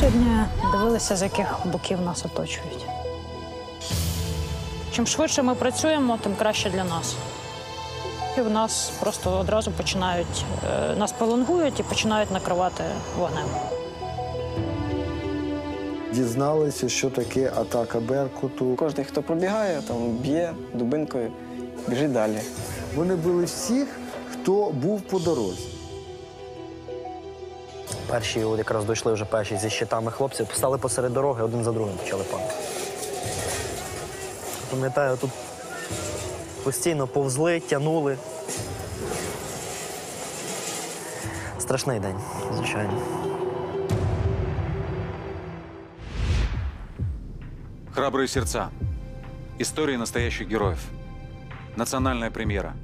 сьогодні дивилися, з яких боків нас оточують. Чим швидше ми працюємо, тим краще для нас. І в нас просто одразу починають е, нас пеленгують і починають накривати вогнем. Дізналися, що таке атака Беркуту. Кожен, хто пробігає, там б'є дубинкою, біжить далі. Вони били всіх, хто був по дорозі. Перші от якраз дійшли вже перші зі щитами хлопці, стали посеред дороги, один за другим почали падати. Пам'ятаю, тут постійно повзли, тянули. Страшний день, звичайно. Храбрые сердца. Истории настоящих героев. Национальная премьера.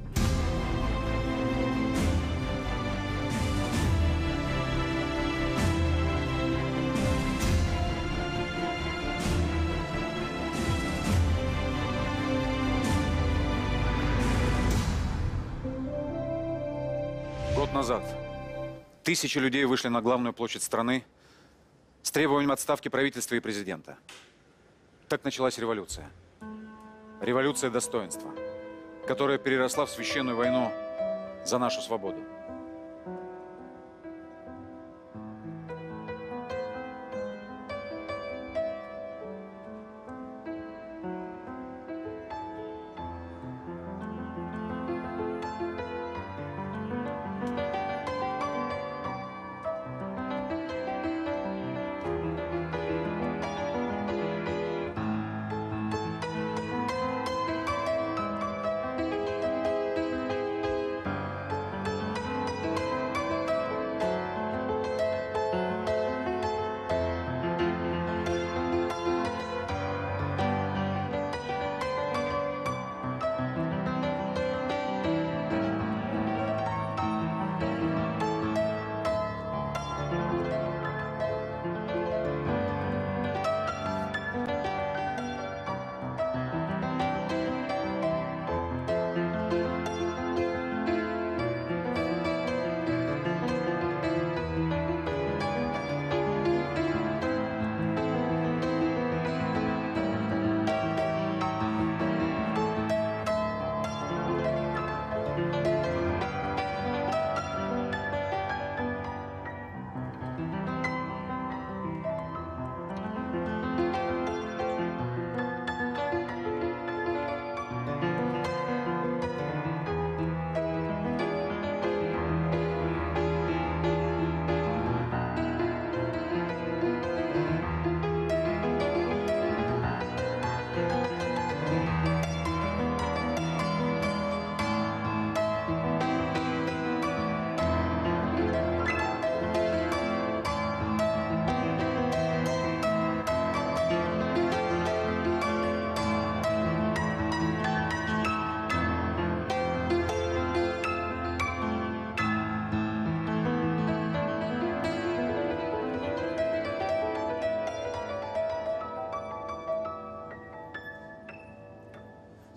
Назад тысячи людей вышли на главную площадь страны с требованием отставки правительства и президента. Так началась революция. Революция достоинства, которая переросла в священную войну за нашу свободу.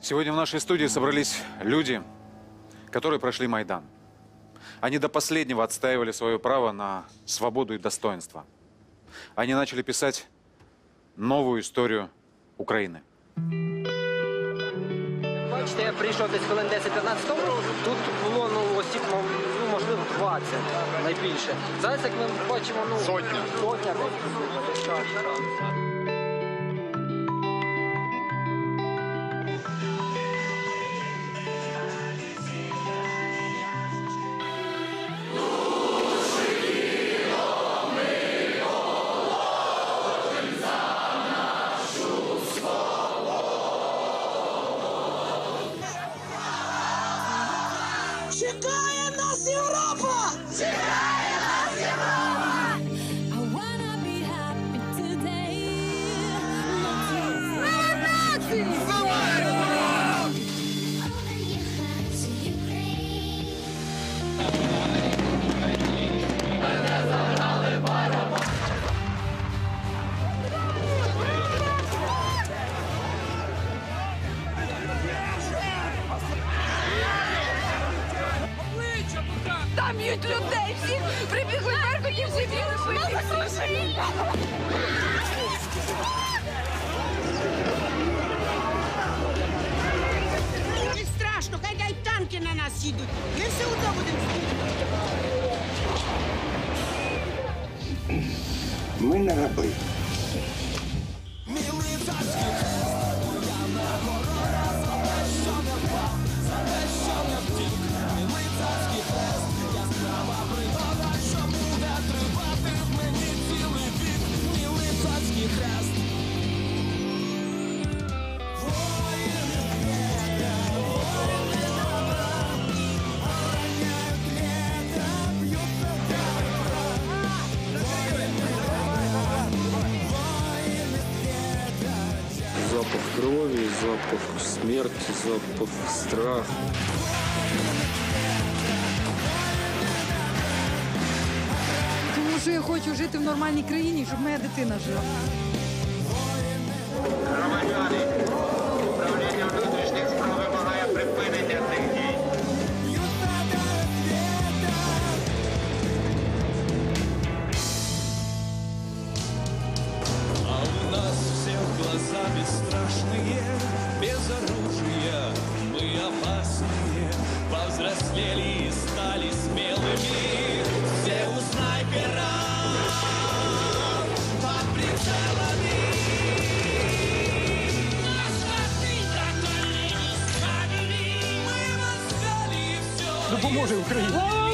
Сегодня в нашей студии собрались люди, которые прошли Майдан. Они до последнего отстаивали свое право на свободу и достоинство. Они начали писать новую историю Украины. Бачите, я прийшов десь хвилин 10-15 тому. Тут було ну осіб, ну ну, можливо 20 найбільше. Зараз як ми бачимо, ну сотня. Сотня. Чекає дитина жила. Все. Да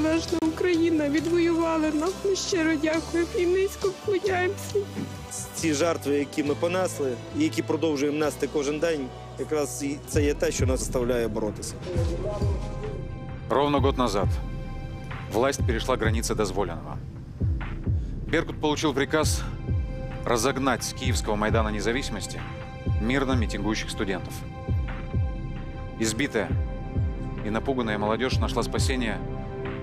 незалежна Україна відвоювала нам. Ми щиро дякуємо і низько вклоняємося. Ці жертви, які ми понесли, і які продовжуємо нести кожен день, якраз це є те, що нас заставляє боротися. Ровно год назад власть перешла границы дозволенного. Беркут получил приказ разогнать с Киевского Майдана Независимости мирно митингующих студентов. Избитая и напуганная молодежь нашла спасение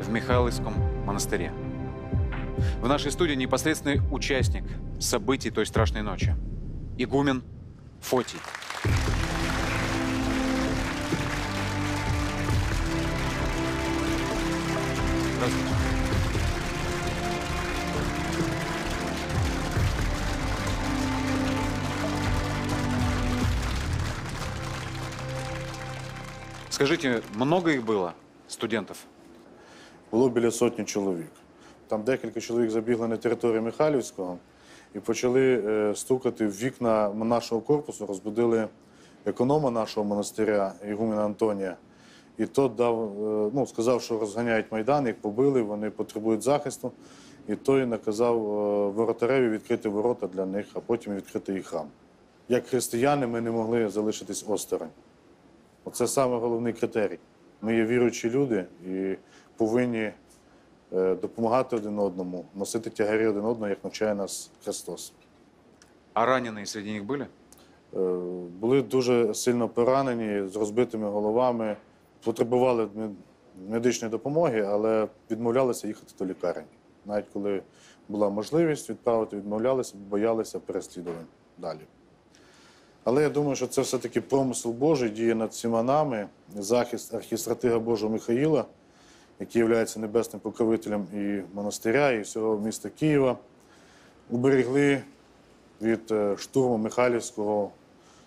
в Михайловском монастыре. В нашей студии непосредственный участник событий той страшной ночи. Игумен Фотий. Здравствуйте. Скажите, много их было, студентов? Було біля сотні чоловік. Там декілька чоловік забігли на територію Михайлівського і почали е, стукати в вікна нашого корпусу, розбудили економа нашого монастиря, Ігумена Антонія. І той дав, е, ну, сказав, що розганяють Майдан, їх побили, вони потребують захисту. І той наказав е, воротареві відкрити ворота для них, а потім відкрити і храм. Як християни ми не могли залишитись осторонь. Оце саме головний критерій. Ми є віруючі люди і повинні е, допомагати один одному, носити тягарі один одного, як навчає нас Христос. А раненые среди них были? Е, Були дуже сильно поранені з розбитими головами, потребували медичної допомоги, але відмовлялися їхати до лікарень. Навіть коли була можливість відправити, відмовлялися, боялися переслідувань далі. Але я думаю, що це все-таки промисел Божий діє над всіма нами, захист архістратига Божого Михаїла, який є небесним покровителем і монастиря, і всього міста Києва, уберегли від е, штурму Михайлівського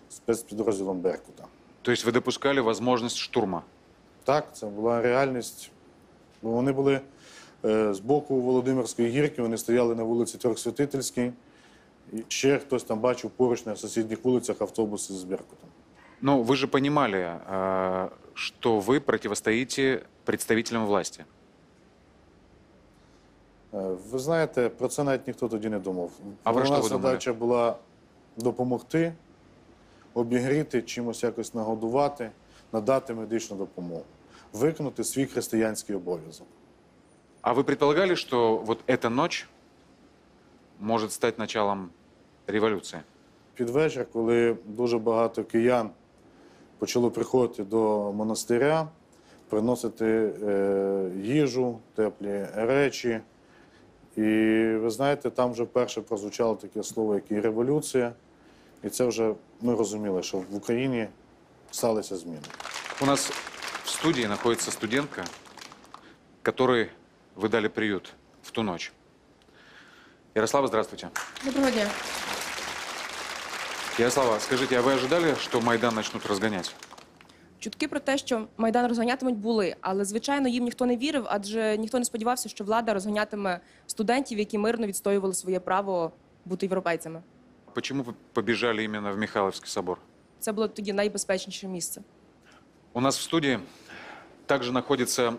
спецпідрозділом Беркута. То есть вы допускали возможность штурма? Так, це була реальність. Бо вони були е, з боку Володимирської гірки, вони стояли на вулиці Трьохсвятительській. І ще хтось там бачив поруч на сусідніх вулицях автобуси з Беркутом. Ну, вы же понимали, э, что вы противостоите представителям власти. Е, Ви знаєте, про це навіть ніхто тоді не думав. А про У що нас ви думали? задача була допомогти обігріти, чимось якось нагодувати, надати медичну допомогу, виконати свій християнський обов'язок. А вы предполагали, что вот эта ночь может стать началом революции? Під вечір, коли дуже багато киян почало приходити до монастиря, приносити е, їжу, теплі речі. І ви знаєте, там вже вперше прозвучало таке слово, як і революція. І це вже ми розуміли, що в Україні сталися зміни. У нас в студии находится студентка, которой вы дали приют в ту ночь. Ярослава, здравствуйте. Доброго дня. Ярослава, скажите, а вы ожидали, что Майдан начнут разгонять? Чутки про те, що майдан розганятимуть, були, але звичайно їм ніхто не вірив, адже ніхто не сподівався, що влада розганятиме студентів, які мирно відстоювали своє право бути європейцями. Почему вы побежали именно в Михайловский собор? Це було тоді найбезпечніше місце. У нас в студии также находится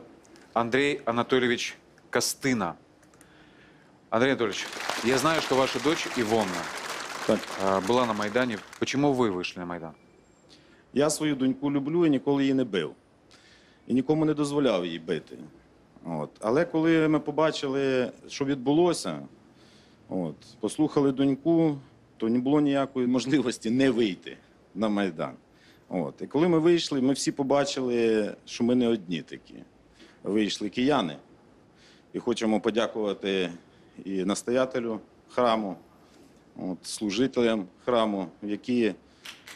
Андрей Анатольевич Костына. Андрей Анатольевич, я знаю, что ваша дочь Ивонна а, была на Майдане. Почему вы вышли на Майдан? Я свою доньку люблю і ніколи її не бив. І нікому не дозволяв її бити. От. Але коли ми побачили, що відбулося, от, послухали доньку, то не було ніякої можливості не вийти на Майдан. От. І коли ми вийшли, ми всі побачили, що ми не одні такі. Вийшли кияни. І хочемо подякувати і настоятелю храму, от, служителям храму, які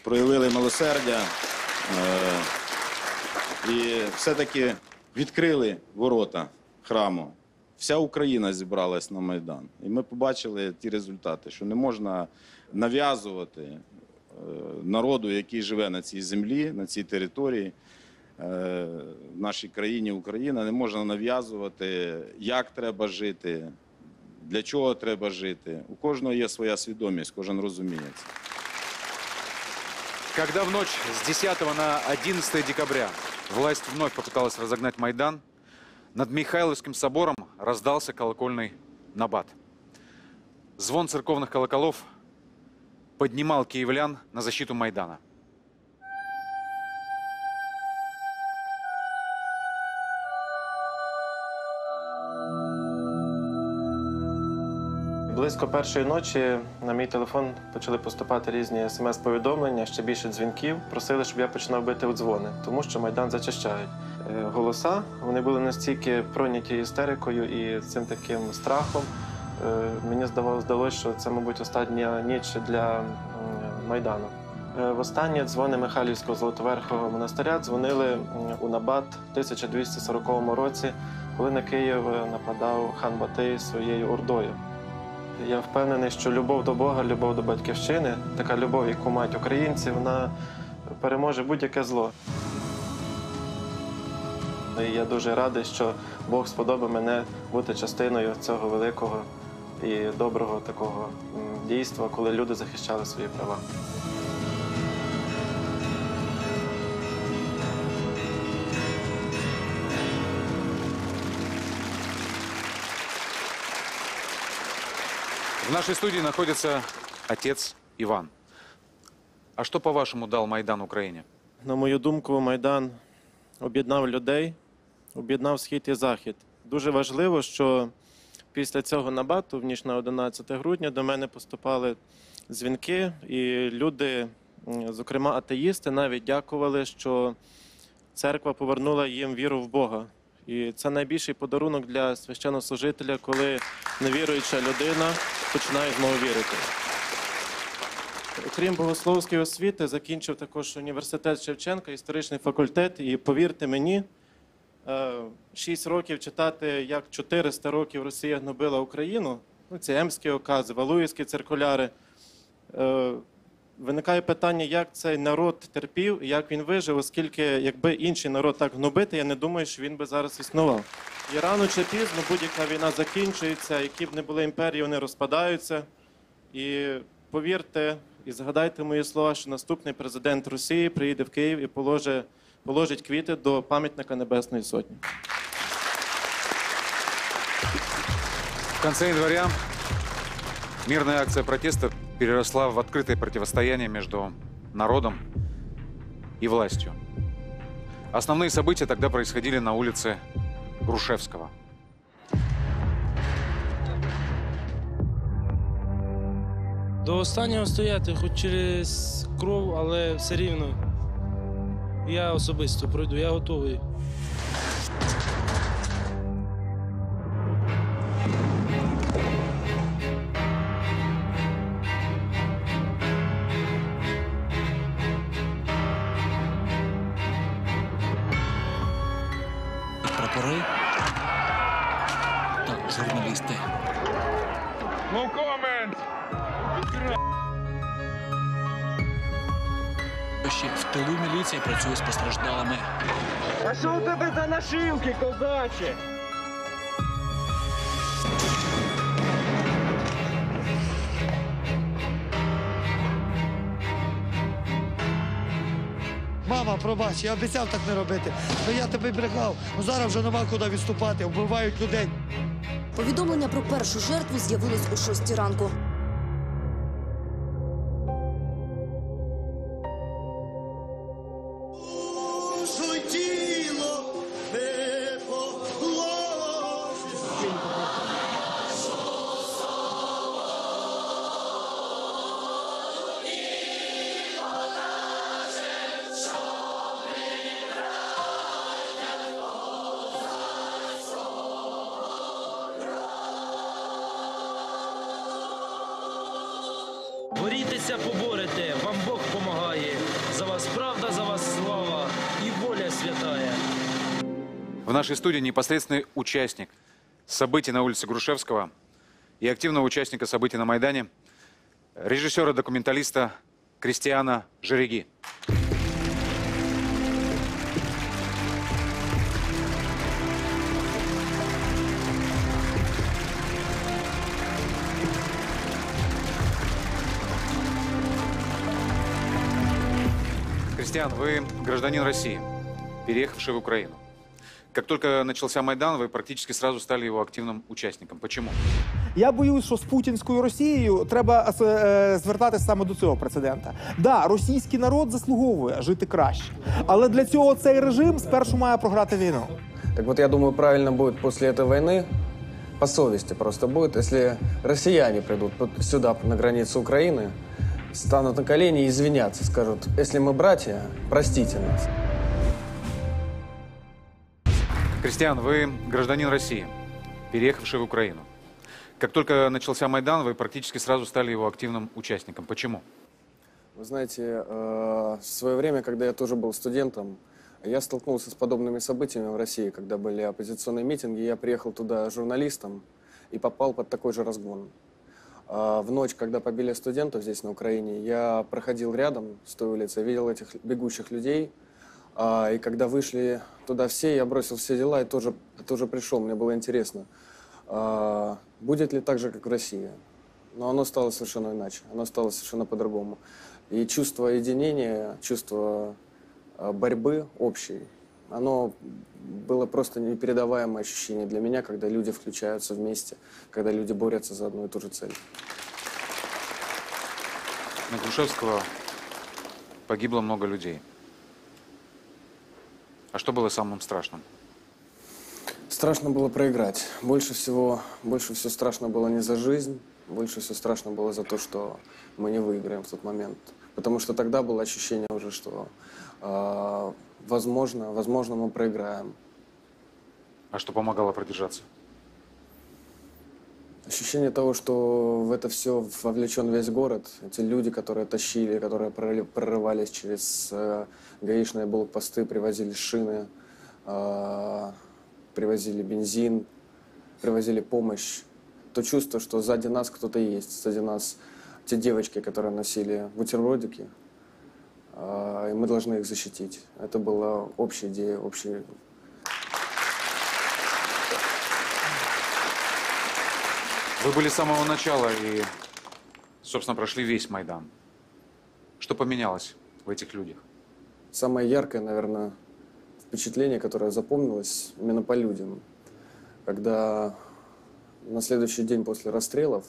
проявили милосердя е, і все-таки відкрили ворота храму. Вся Україна зібралась на Майдан. І ми побачили ті результати, що не можна нав'язувати е, народу, який живе на цій землі, на цій території, е, в нашій країні Україна, не можна нав'язувати, як треба жити, для чого треба жити. У кожного є своя свідомість, кожен розуміє це. Когда в ночь с 10 на 11 декабря власть вновь попыталась разогнать Майдан, над Михайловским собором раздался колокольный набат. Звон церковных колоколов поднимал киевлян на защиту Майдана. Близько першої ночі на мій телефон почали поступати різні смс-повідомлення, ще більше дзвінків. Просили, щоб я починав бити у дзвони, тому що майдан зачищають. Е, Голоса вони були настільки пройняті істерикою і цим таким страхом. Е, Мені здавалося, що це, мабуть, остання ніч для майдану. Е, Востаннє дзвони Михайлівського Золотоверхового монастиря дзвонили у Набат в 1240 році, коли на Київ нападав хан Батий своєю ордою. Я впевнений, що любов до Бога, любов до батьківщини, така любов, яку мають українці, вона переможе будь-яке зло. І я дуже радий, що Бог сподобав мене бути частиною цього великого і доброго такого дійства, коли люди захищали свої права. Нашей студии находится отец Иван. А что, по-вашему, дал Майдан Украине? На мою думку, Майдан об'єднав людей, об'єднав схід і захід. Дуже важливо, що після цього набату, в ніч на 11 грудня, до мене поступали дзвінки, і люди, зокрема атеїсти, навіть дякували, що церква повернула їм віру в Бога. І це найбільший подарунок для священнослужителя, коли невіруюча людина починає знову вірити. Окрім богословської освіти, закінчив також університет Шевченка, історичний факультет. І повірте мені, 6 років читати, як 400 років Росія гнобила Україну, ну, ці емські окази, валуївські циркуляри. Виникає питання, як цей народ терпів, як він вижив, оскільки якби інший народ так гнобити, я не думаю, що він би зараз існував. І рано чи пізно будь-яка війна закінчується, які б не були імперії, вони розпадаються. І повірте, і згадайте мої слова, що наступний президент Росії приїде в Київ і положить, положить квіти до пам'ятника Небесної Сотні. В конце января мирная акция протеста переросла в открытое противостояние между народом и властью. Основные события тогда происходили на улице Грушевского. До останнього стояти, хоч через кров, але все рівно. Я особисто пройду, я готовий. Міліція працює з постраждалими. А що у тебе за нашивки, козаче? Мама, пробач, я обіцяв так не робити. Ну я тебе брехав. Ну зараз вже нема куди відступати, вбивають людей. Повідомлення про першу жертву з'явилось о 6 ранку. soy Chile. Нашей студии непосредственный участник событий на улице Грушевского и активного участника событий на Майдане, режиссера-документалиста Кристиана Жереги. Кристиан, вы гражданин России, переехавший в Украину. Как только начался Майдан, вы практически сразу стали его активным участником. Почему? Я боюсь, що з путінською Росією треба е, звертатися саме до цього прецедента. Да, російський народ заслуговує жити краще, але для цього цей режим спершу має програти війну. Так вот, я думаю, правильно будет после этой войны, по совести просто будет, если россияне придут вот сюда, на границу Украины, станут на колени и извиняться, скажут, если мы братья, простите нас. Кристиан, вы гражданин России, переехавший в Украину. Как только начался Майдан, вы практически сразу стали его активным участником. Почему? Вы знаете, э, в свое время, когда я тоже был студентом, я столкнулся с подобными событиями в России, когда были оппозиционные митинги. Я приехал туда журналистом и попал под такой же разгон. А В ночь, когда побили студентов здесь, на Украине, я проходил рядом с той улицей, видел этих бегущих людей. А, И когда вышли туда все, я бросил все дела и тоже, тоже пришел. Мне было интересно, а, будет ли так же, как в России. Но оно стало совершенно иначе, оно стало совершенно по-другому. И чувство единения, чувство а, борьбы общей, оно было просто непередаваемое ощущение для меня, когда люди включаются вместе, когда люди борются за одну и ту же цель. На Грушевского погибло много людей. А что было самым страшным? Страшно было проиграть. Больше всего, больше всего страшно было не за жизнь, больше всего страшно было за то, что мы не выиграем в тот момент. Потому что тогда было ощущение уже, что э, возможно, возможно мы проиграем. А что помогало продержаться? Ощущение того, что в это все вовлечен весь город. Эти люди, которые тащили, которые проры- прорывались через э, гаишные блокпосты, привозили шины, э, привозили бензин, привозили помощь. То чувство, что сзади нас кто-то есть, сзади нас те девочки, которые носили бутербродики, э, и мы должны их защитить. Это была общая идея, общий Вы были с самого начала и, собственно, прошли весь Майдан. Что поменялось в этих людях? Самое яркое, наверное, впечатление, которое запомнилось именно по людям. Когда на следующий день после расстрелов,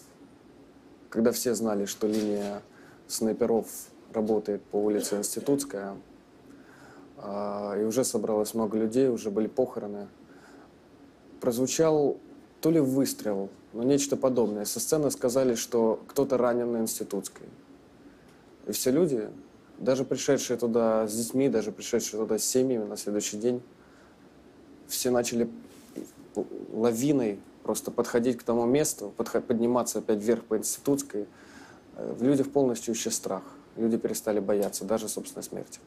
когда все знали, что линия снайперов работает по улице Институтская. А, И уже собралось много людей, уже были похороны. Прозвучал то ли выстрел, но нечто подобное. Со сцены сказали, что кто-то ранен на Институтской. И все люди, даже пришедшие туда с детьми, даже пришедшие туда с семьями на следующий день, все начали лавиной просто подходить к тому месту, подниматься опять вверх по Институтской. Э, В людях полностью исчез страх. Люди перестали бояться даже собственной смерти.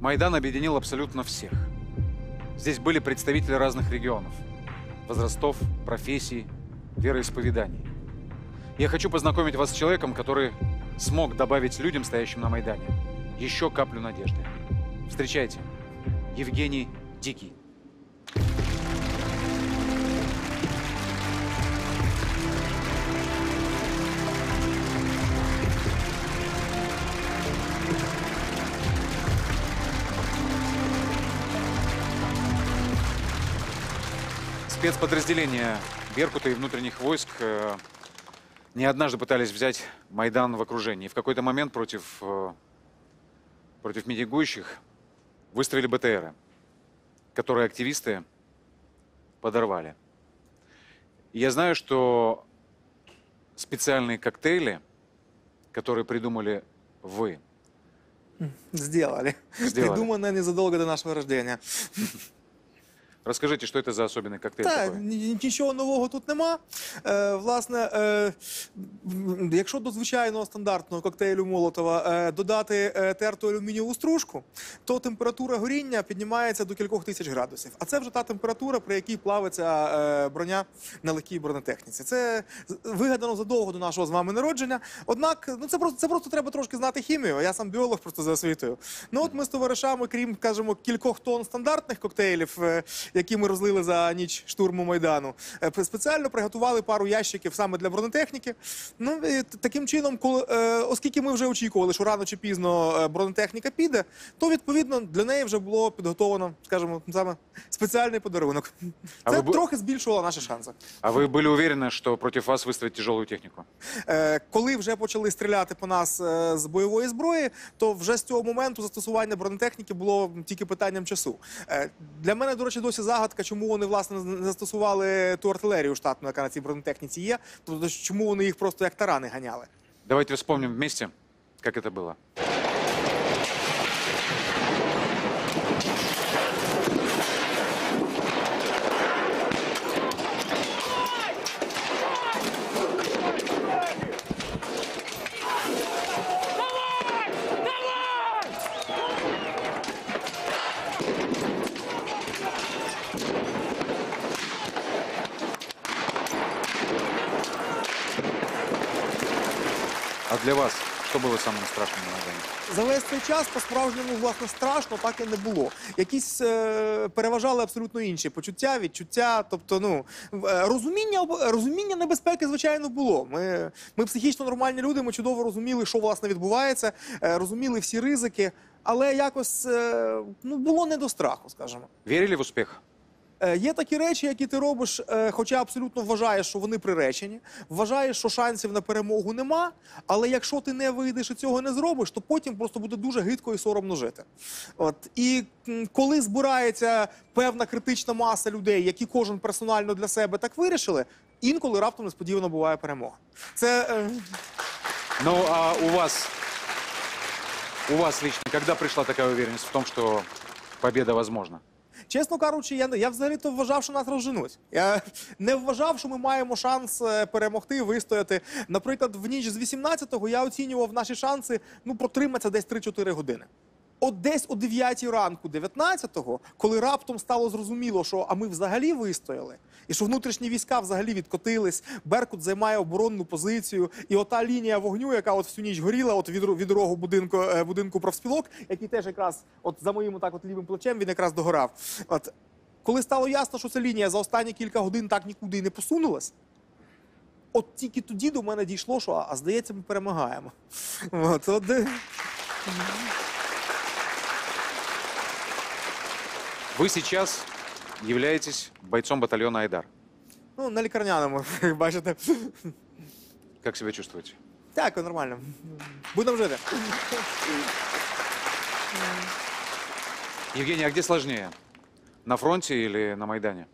Майдан объединил абсолютно всех. Здесь были представители разных регионов, возрастов, профессий, вероисповеданий. Я хочу познакомить вас с человеком, который смог добавить людям, стоящим на Майдане, еще каплю надежды. Встречайте, Евгений Дикий. Спецподразделения Беркута и внутренних войск э, не однажды пытались взять Майдан в окружении. В какой-то момент против, э, против митингующих выставили БТРы, которые активисты подорвали. И я знаю, что специальные коктейли, которые придумали вы, Сделали. Сделали. Придумано незадолго до нашого рождения. Расскажите, что это за особенный коктейль Так, такой? ні- нічого нового тут нема. Е, власне, е, м, якщо до звичайного стандартного коктейлю Молотова е, додати е, терту алюмінієву стружку, то температура горіння піднімається до кількох тисяч градусів. А це вже та температура, при якій плавиться е, броня на легкій бронетехніці. Це з- вигадано задовго до нашого з вами народження. Однак, ну це просто це просто треба трошки знати хімію. Я сам біолог просто за освітою. Ну от ми з товаришами, крім кажемо, кількох тонн стандартних коктейлів, е, які ми розлили за ніч штурму майдану, е, п- спеціально приготували пару ящиків саме для бронетехніки. Ну і т- таким чином, коли е, оскільки ми вже очікували, що рано чи пізно е, бронетехніка піде, то відповідно для неї вже було підготовлено, скажімо, саме спеціальний подарунок. А Це ви бу- трохи збільшувало наші шанси. А вы были уверены, что против вас выставят тяжелую технику? Е, Коли вже почали стріляти по нас е, з бойової зброї, то вже з цього моменту застосування бронетехніки було тільки питанням часу. Е, Для мене, до речі, досі загадка, чому вони власне не застосували ту артилерію штатну, яка на цій бронетехніці є. Тобто, чому вони їх просто як тарани ганяли. Давайте вспомним вместе, как это было. для вас что было самым страшным на Майдане? За весь цей час по-справжньому власне страшно так і не було. Якісь е, переважали абсолютно інші почуття, відчуття. Тобто, ну в- е, розуміння об- розуміння небезпеки, звичайно, було. Ми, ми психічно нормальні люди. Ми чудово розуміли, що власне відбувається, е, розуміли всі ризики, але якось е, ну було не до страху, скажімо. Верили в успех? Е, Є такі речі, які ти робиш, е, хоча абсолютно вважаєш, що вони приречені, вважаєш, що шансів на перемогу нема. Але якщо ти не вийдеш і цього не зробиш, то потім просто буде дуже гидко і соромно жити. От і коли збирається певна критична маса людей, які кожен персонально для себе так вирішили, інколи раптом несподівано буває перемога. Це е, Ну, а у вас, у вас лично, когда пришла такая уверенность в том, что победа возможна? Чесно кажучи, я, я взагалі-то вважав, що нас розженуть. Я не вважав, що ми маємо шанс е, перемогти, вистояти. Наприклад, в ніч з 18-го я оцінював наші шанси ну, протриматися десь 3-4 години. От десь о 9 ранку, 19-го, коли раптом стало зрозуміло, що а ми взагалі вистояли, і що внутрішні війська взагалі відкотились, Беркут займає оборонну позицію, і ота лінія вогню, яка от всю ніч горіла, от від, від дорогу будинку, е, будинку профспілок, який теж якраз от за моїм так от лівим плечем він якраз догорав. От коли стало ясно, що ця лінія за останні кілька годин так нікуди і не посунулась. От тільки тоді до мене дійшло, що а, а здається, ми перемагаємо. От, от, де- Вы сейчас являетесь бойцом батальона «Айдар». ну, на лікарняному, як бачите. Как себя чувствуете? Дякую, нормально. Будемо жити. Евгений, а где сложнее? На фронте или на Майдане?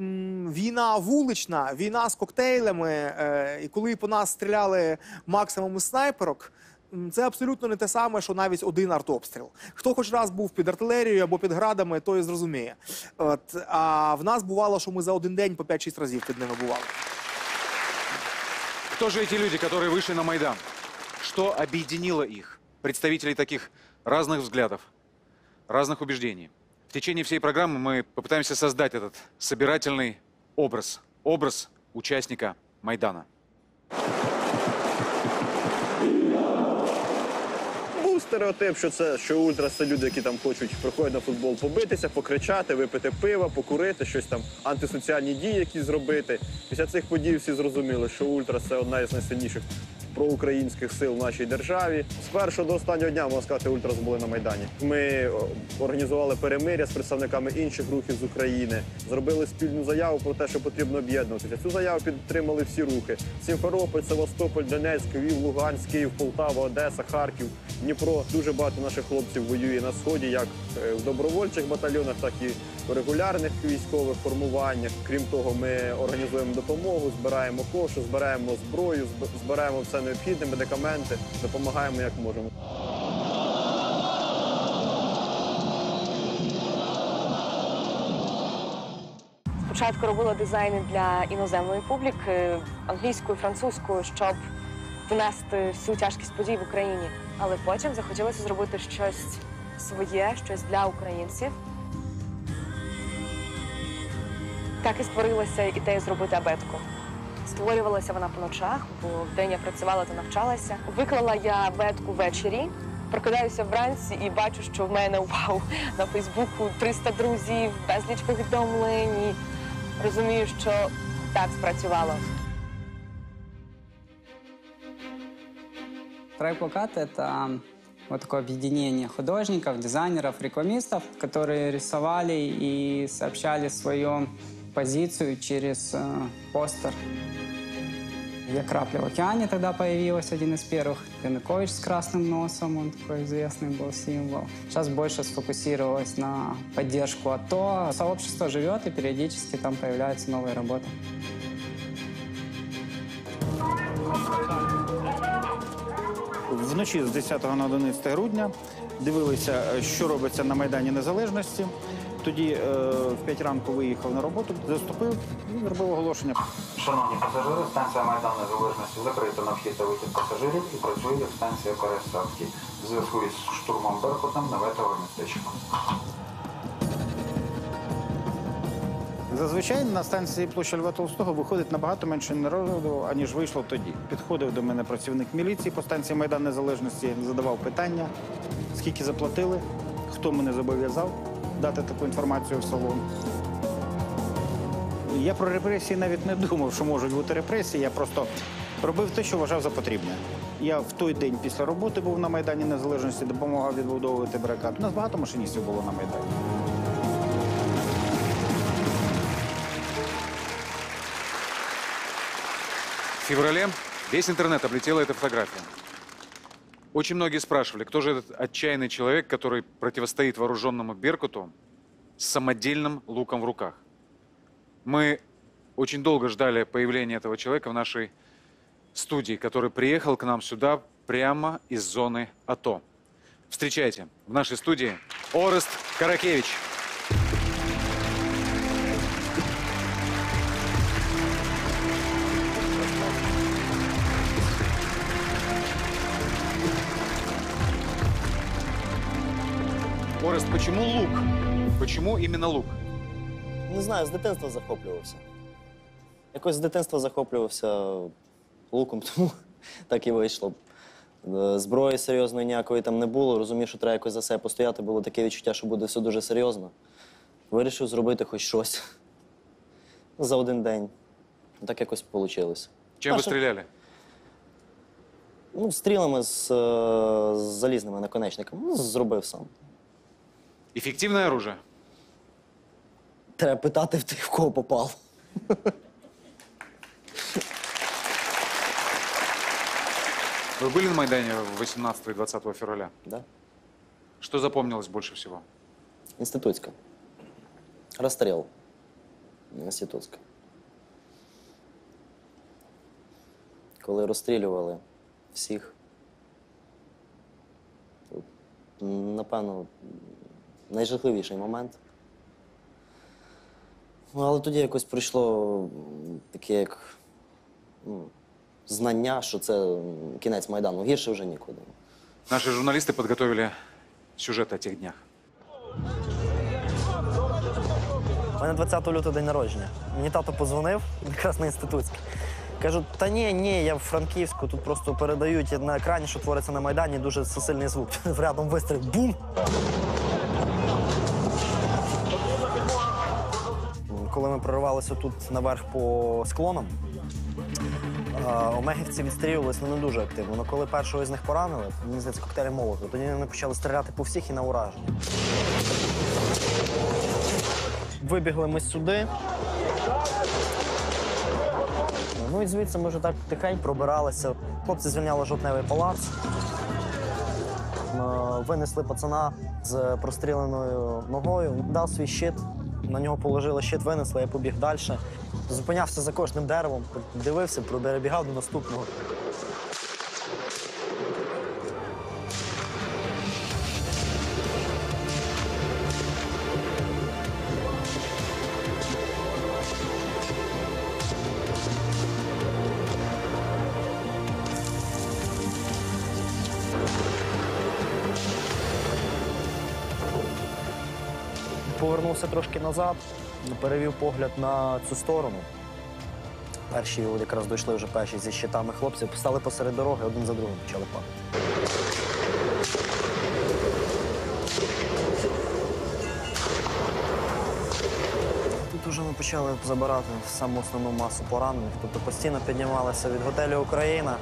М, Війна вулична, війна з коктейлями, е, і коли по нас стріляли максимум із снайперок, це абсолютно не те саме, що навіть один артобстріл. Хто хоч раз був під артилерією або під градами, той і зрозуміє. От, а в нас бувало, що ми за один день по 5-6 разів під ними бували. Кто же эти люди, которые вышли на Майдан? Что объединило их? Представителей таких разных взглядов, разных убеждений. В течение всей программы мы попытаемся создать этот собирательный образ. Образ участника Майдана. Був Стереотип, що це що ультрас це люди, які там хочуть приходять на футбол побитися, покричати, випити пива, покурити, щось там антисоціальні дії, якісь зробити. Після цих подій всі зрозуміли, що ультрас це одна із найсильніших проукраїнських сил в нашій державі. З першого до останнього дня можна сказати, ультрас були на майдані. Ми організували перемиря з представниками інших рухів з України, зробили спільну заяву про те, що потрібно об'єднуватися. Цю заяву підтримали всі рухи: Сімферополь, Севастополь, Донецьк, Львів, Луганськ, Київ, Полтава, Одеса, Харків, Дніпро. Дуже багато наших хлопців воює на сході, як е, в добровольчих батальйонах, так і регулярних військових формуваннях. Крім того, ми організуємо допомогу, збираємо кошти, збираємо зброю, зб- збираємо все необхідне, медикаменти, допомагаємо як можемо. Спочатку робила дизайни для іноземної публіки, англійською, французькою, щоб донести всю тяжкість подій в Україні. Але потім захотілося зробити щось своє, щось для українців. Так і створилася ідея зробити абетку. Створювалася вона по ночах, бо вдень я працювала та навчалася. Виклала я абетку ввечері. Прокидаюся вранці і бачу, що в мене вау на Фейсбуку 300 друзів, безліч повідомлень. І розумію, що так спрацювало. Трай-плакат — это вот такое объединение художников, дизайнеров, рекламистов, которые рисовали и сообщали свою позицию через э, постер. Я крапля в океане тогда появилась, один из первых. Янукович с красным носом, он такой известный был символ. Сейчас больше сфокусировалась на поддержку АТО. Сообщество живет, и периодически там появляются новые работы. Вночі з 10 на 11 грудня дивилися, е, що робиться на Майдані Незалежності. Тоді е, в 5 ранку виїхав на роботу, заступив і зробив оголошення. Шановні пасажири, станція Майдан Незалежності закрита на вхід та вихід пасажирів і працює станція пересадки. В зв'язку із штурмом Беркутом наветове містечко. Зазвичай на станції площа Льва Толстого виходить набагато менше народу, аніж вийшло тоді. Підходив до мене працівник міліції по станції Майдан Незалежності, задавав питання, скільки заплатили, хто мене зобов'язав дати таку інформацію в салон. Я про репресії навіть не думав, що можуть бути репресії. Я просто робив те, що вважав за потрібне. Я в той день після роботи був на Майдані Незалежності, допомагав відбудовувати барикад. У нас багато машиністів було на Майдані. В феврале весь интернет облетела эта фотография. Очень многие спрашивали, кто же этот отчаянный человек, который противостоит вооруженному Беркуту с самодельным луком в руках. Мы очень долго ждали появления этого человека в нашей студии, который приехал к нам сюда прямо из зоны АТО. Встречайте, в нашей студии Орест Каракевич. Орест, почему лук? Почему именно лук? Не знаю, з дитинства захоплювався. Якось з дитинства захоплювався луком, тому так і вийшло. Е, Зброї серйозної ніякої там не було. Розумів, що треба якось за себе постояти. Було таке відчуття, що буде все дуже серйозно. Вирішив зробити хоч щось за один день. Так якось вийшло. Чем вы стреляли? Ну, стрілами з, е, з залізними наконечниками. Ну, зробив сам. Эффективное оружие. Треба питати в тих, в кого попав. Вы были на Майдане 18 и 20 февраля? Да. Что запомнилось больше всего? Інститутська. Розстріл. Інститутська. Коли розстрілювали всіх. От, м, Напевно, найжахливіший момент. Ну, але тоді якось прийшло таке як м, знання, що це кінець Майдану. Гірше вже нікуди. Наши журналисты подготовили сюжет о тех днях. У мене 20 лютого день народження. Мені тато позвонив, якраз на інститутський. Кажу, та ні, ні, я в Франківську, тут просто передають на екрані, що твориться на Майдані, дуже сильний звук. Рядом вистріл. Бум! Коли ми проривалися тут наверх по склонам, омегівці відстрілювалися ну, не дуже активно. Але коли першого з них поранили, мені здається, коктейлі молоту, тоді вони почали стріляти по всіх і на ураження. Вибігли ми сюди. Ну і звідси ми вже так тихенько пробиралися. Хлопці звільняли жовтневий палац. Е, Винесли пацана з простріленою ногою, дав свій щит. На нього положили щит, винесли, я побіг далі. Зупинявся за кожним деревом, дивився, перебігав до наступного. Повернувся трошки назад, перевів погляд на цю сторону. Перші якраз дійшли вже перші зі щитами хлопці, стали посеред дороги, один за другим почали падати. Тут вже ми почали забирати саму основну масу поранених. Тобто постійно піднімалися від готелю Україна.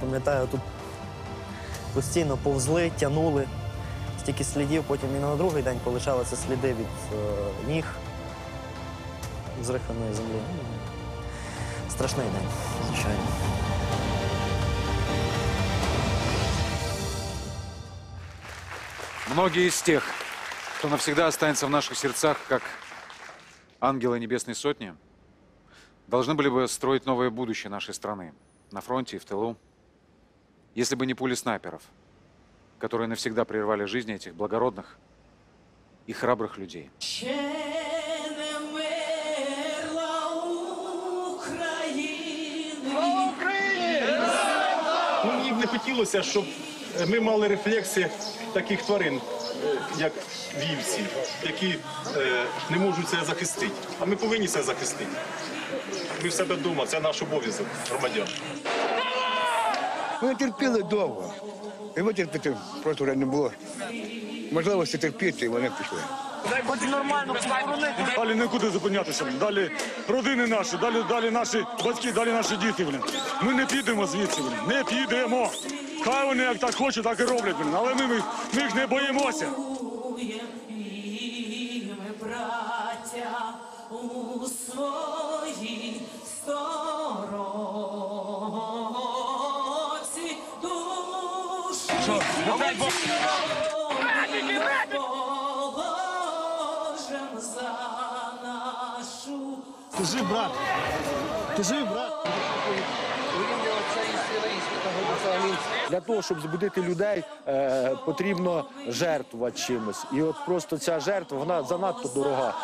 Пам'ятаю, тут постійно повзли, тянули. Стільки слідів, потім і на другий день полишалися сліди від е, ніг з риханої землі. Ну, Страшний день, звичайно. Многие из тех, кто навсегда останется в наших сердцах, как ангелы Небесной Сотни, должны были бы строить новое будущее нашей страны на фронте и в тылу, если бы не пули снайперов, которые навсегда прервали жизни этих благородных и храбрых людей. Ну, мені б не хотілося, щоб е, ми мали рефлекси таких тварин, е, як вівці, які е, не можуть себе захистити. А ми повинні себе захистити. Ми в себе вдома, це наш обов'язок громадян. Вони терпіли довго. І витерпіти просто вже не було можливості терпіти, і вони пішли. Хоч нормально Далі нікуди зупинятися. Далі родини наші, далі, далі наші батьки, далі наші діти. Блін. Ми не підемо звідси, блін. не підемо. Хай вони як так хочуть, так і роблять. Блін. Але ми, ми, ми їх не боїмося. Ти жив, брат. Ти жив, брат. Для того, щоб збудити людей, е, потрібно жертвувати чимось. І от просто ця жертва, вона занадто дорога.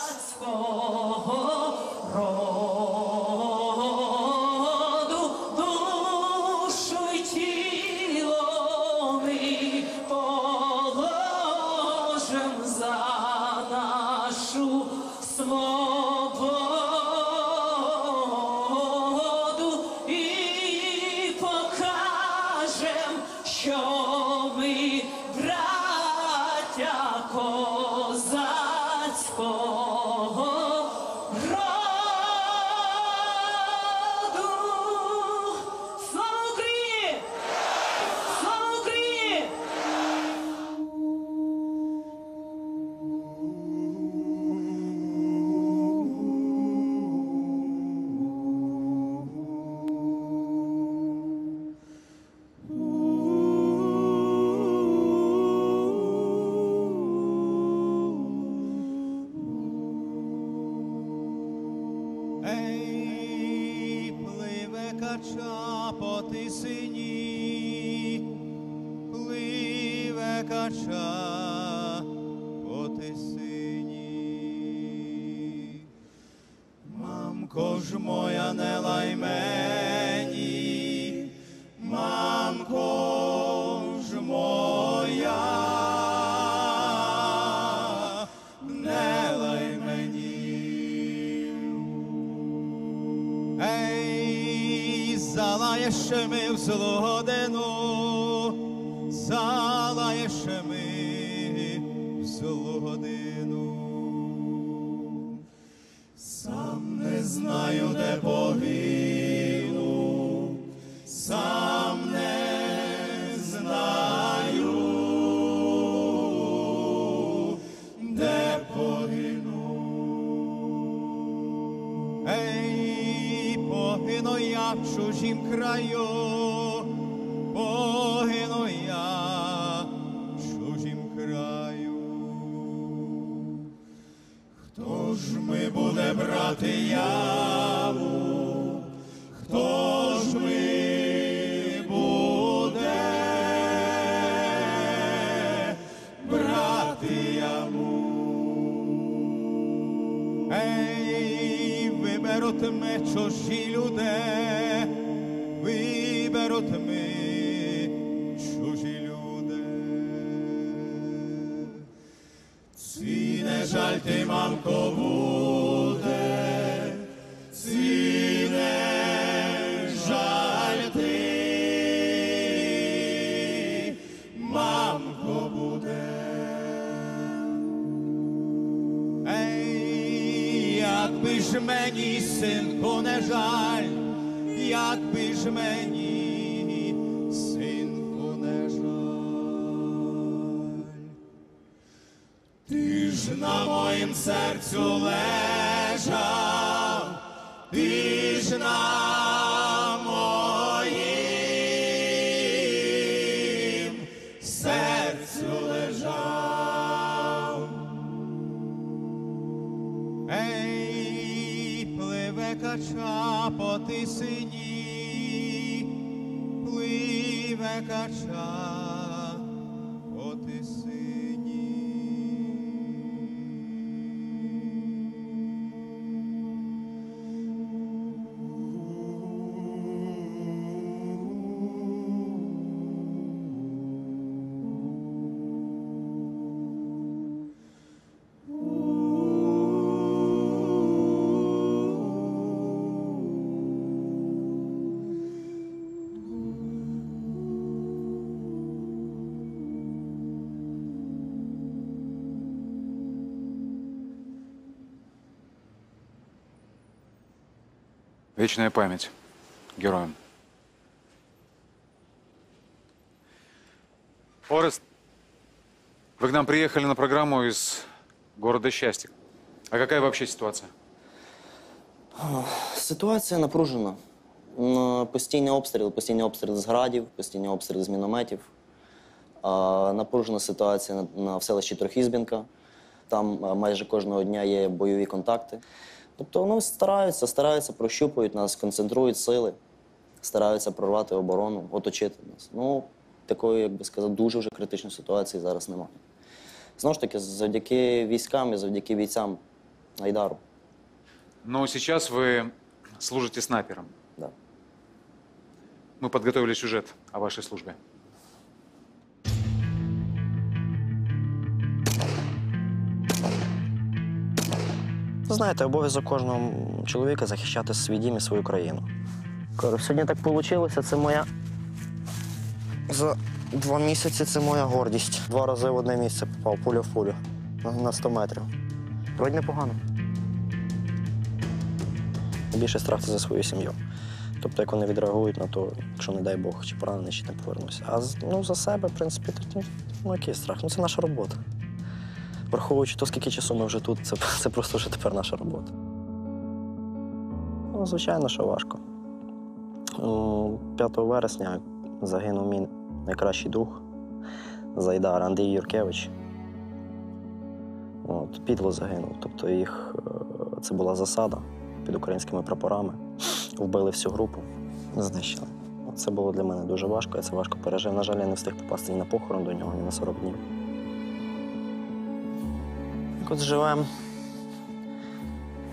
Сам не знаю, де погину, ти, Вечная память героям. Орест, вы к нам приехали на программу из города Счастья. А какая вообще ситуация? Ситуація напружена. М, Постійні обстріли, постійні обстріли з градів, постійні обстріли з мінометів. А, Напружена ситуація на, на в селищі Трохізбінка. Там а, майже кожного дня є бойові контакти. Тобто ну, стараються, стараються, прощупують нас, концентрують сили, стараються прорвати оборону, оточити нас. Ну, такої, як би сказати, дуже вже критичної ситуації зараз немає. Знову ж таки, завдяки військам і завдяки бійцям Айдару. Но сейчас вы служите снайпером. Да. Мы подготовили сюжет о вашей службе. Знаєте, обов'язок кожного чоловіка захищати свій дім і свою країну. Кажу, сьогодні так вийшло, це моя. За два місяці це моя гордість. Два рази в одне місце попав, пуля в пулю на- на 100 метрів. Вроді непогано. Більше страх це за свою сім'ю. Тобто, як вони відреагують на то, якщо, не дай Бог, чи поранений, чи не повернуся. А ну, за себе, в принципі, то, ну, який страх? Ну, це наша робота. Враховуючи то, скільки часу ми вже тут, це, це просто вже тепер наша робота. Ну, звичайно, що важко. Ну, 5 вересня загинув мій найкращий друг Зайдар Андрій Юркевич. От, підло загинув. Тобто їх е, це була засада під українськими прапорами. Вбили всю групу. знищили. Це було для мене дуже важко, я це важко пережив. На жаль, я не встиг попасти ні на похорон до нього, ні на 40 днів. Так От живемо.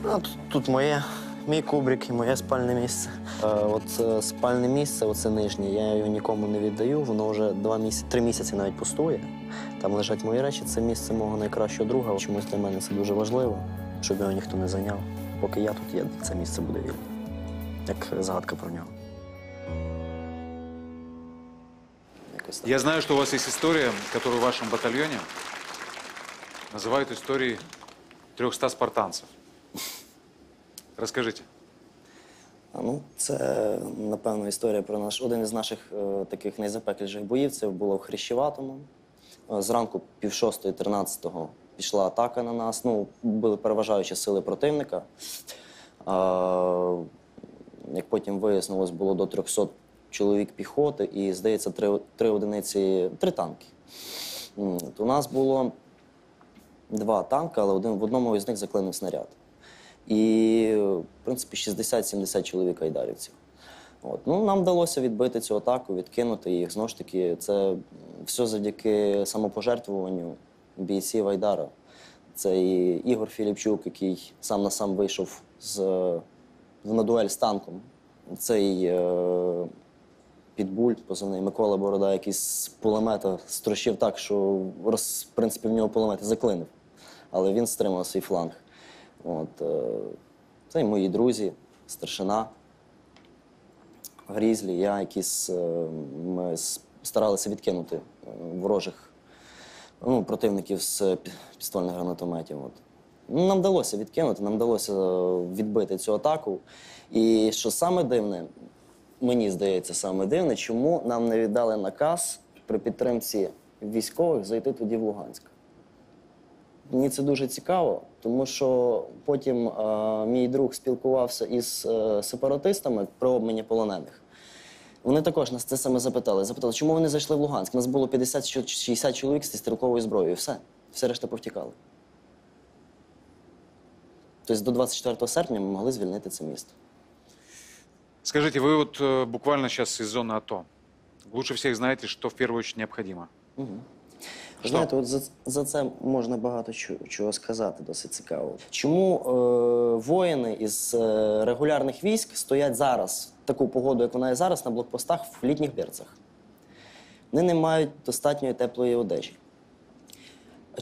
Ну, тут, тут моє, мій кубрик і моє спальне місце. Е, от е, спальне місце, оце нижнє, я його нікому не віддаю. Воно вже два місяці, три місяці навіть пустує. Там лежать мої речі. Це місце мого найкращого друга. Чомусь для мене це дуже важливо, щоб його ніхто не зайняв. Поки я тут є, це місце буде вільне. Як згадка про нього. Якось так. Я знаю, что у вас есть история, которую в вашем батальоне называют историей 300 спартанцев. А, Ну, це, напевно, історія про наш один із наших е, таких найзапекліших боїв. Це було в Хрещеватому. Е, Зранку пів шостої, тринадцятого пішла атака на нас. Ну, були переважаючі сили противника. А, як потім вияснилось, було до 300 чоловік піхоти і, здається, три, три одиниці, три танки. От У нас було два танки, але один, в одному із них заклинив снаряд. І, в принципі, 60-70 чоловік айдарівців. От. Ну, нам вдалося відбити цю атаку, відкинути їх. Знову ж таки, це все завдяки самопожертвуванню бійців Айдара. Це і Ігор Філіпчук, який сам на сам вийшов з, на дуель з танком. Це і е, Підбуль, позивний Микола Борода, який з пулемета строщив так, що роз, в принципі в нього пулемет заклинив. Але він стримав свій фланг. От, е, це і мої друзі, старшина, Грізлі, я, які з, е, ми старалися відкинути е, ворожих ну, противників з пі- пістольних гранатометів. От. Ну, Нам вдалося відкинути, нам вдалося е, відбити цю атаку. І що саме дивне, мені здається, саме дивне, чому нам не віддали наказ при підтримці військових зайти тоді в Луганськ. Мені це дуже цікаво, тому що потім е, мій друг спілкувався із е, сепаратистами при обміні полонених. Вони також нас це саме запитали. Запитали, чому вони зайшли в Луганськ? У нас було 50-60 чоловік зі стрілковою зброєю. Все. Все решта повтікали. Тобто до 24 серпня ми могли звільнити це місто. Скажите, вы вот э, буквально сейчас из зоны АТО. Лучше всех знаете, что в первую очередь необходимо. Угу. Знаєте, от за, за це можна багато чого, чого сказати, досить цікаво. Чому е, воїни із е, регулярних військ стоять зараз, в таку погоду, як вона є зараз, на блокпостах в літніх берцах? Вони не мають достатньої теплої одежі.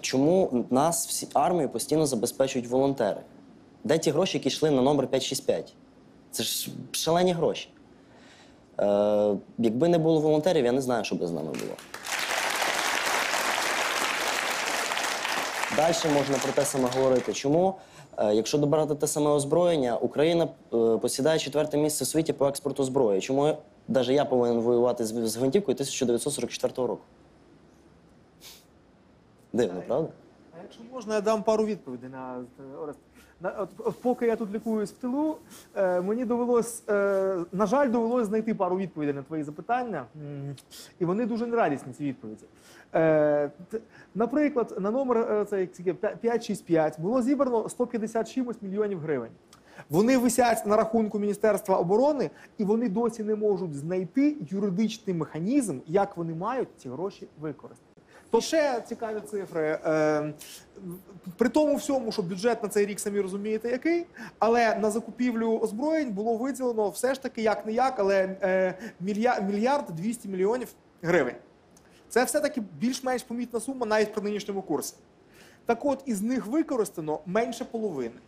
Чому нас всі армію постійно забезпечують волонтери? Де ті гроші, які йшли на номер 565? Це ж шалені гроші. Е, якби не було волонтерів, я не знаю, що би з нами було. Далі можна про те саме говорити. Чому? Е, Якщо добирати те саме озброєння, Україна е, посідає четверте місце в світі по експорту зброї. Чому навіть я повинен воювати з, з гвинтівкою 1944 року? Дивно, правда? А якщо можна, я дам пару відповідей на Орест. На, от, поки я тут лікуюсь в тилу, е, мені довелось, е, на жаль, довелось знайти пару відповідей на твої запитання, і вони дуже нерадісні, ці відповіді. Е, наприклад, на номер е, це, як скільки, 565 було зібрано 150 чимось мільйонів гривень. Вони висять на рахунку Міністерства оборони, і вони досі не можуть знайти юридичний механізм, як вони мають ці гроші використати. То ще цікаві цифри. Е, при тому всьому, що бюджет на цей рік самі розумієте, який, але на закупівлю озброєнь було виділено все ж таки як не як, але е, мільярд 200 мільйонів гривень. Це все-таки більш-менш помітна сума навіть при нинішньому курсі. Так от із них використано менше половини.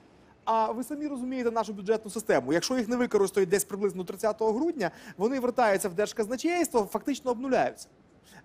А ви самі розумієте нашу бюджетну систему. Якщо їх не використають десь приблизно 30 грудня, вони вертаються в держказначейство, фактично обнуляються.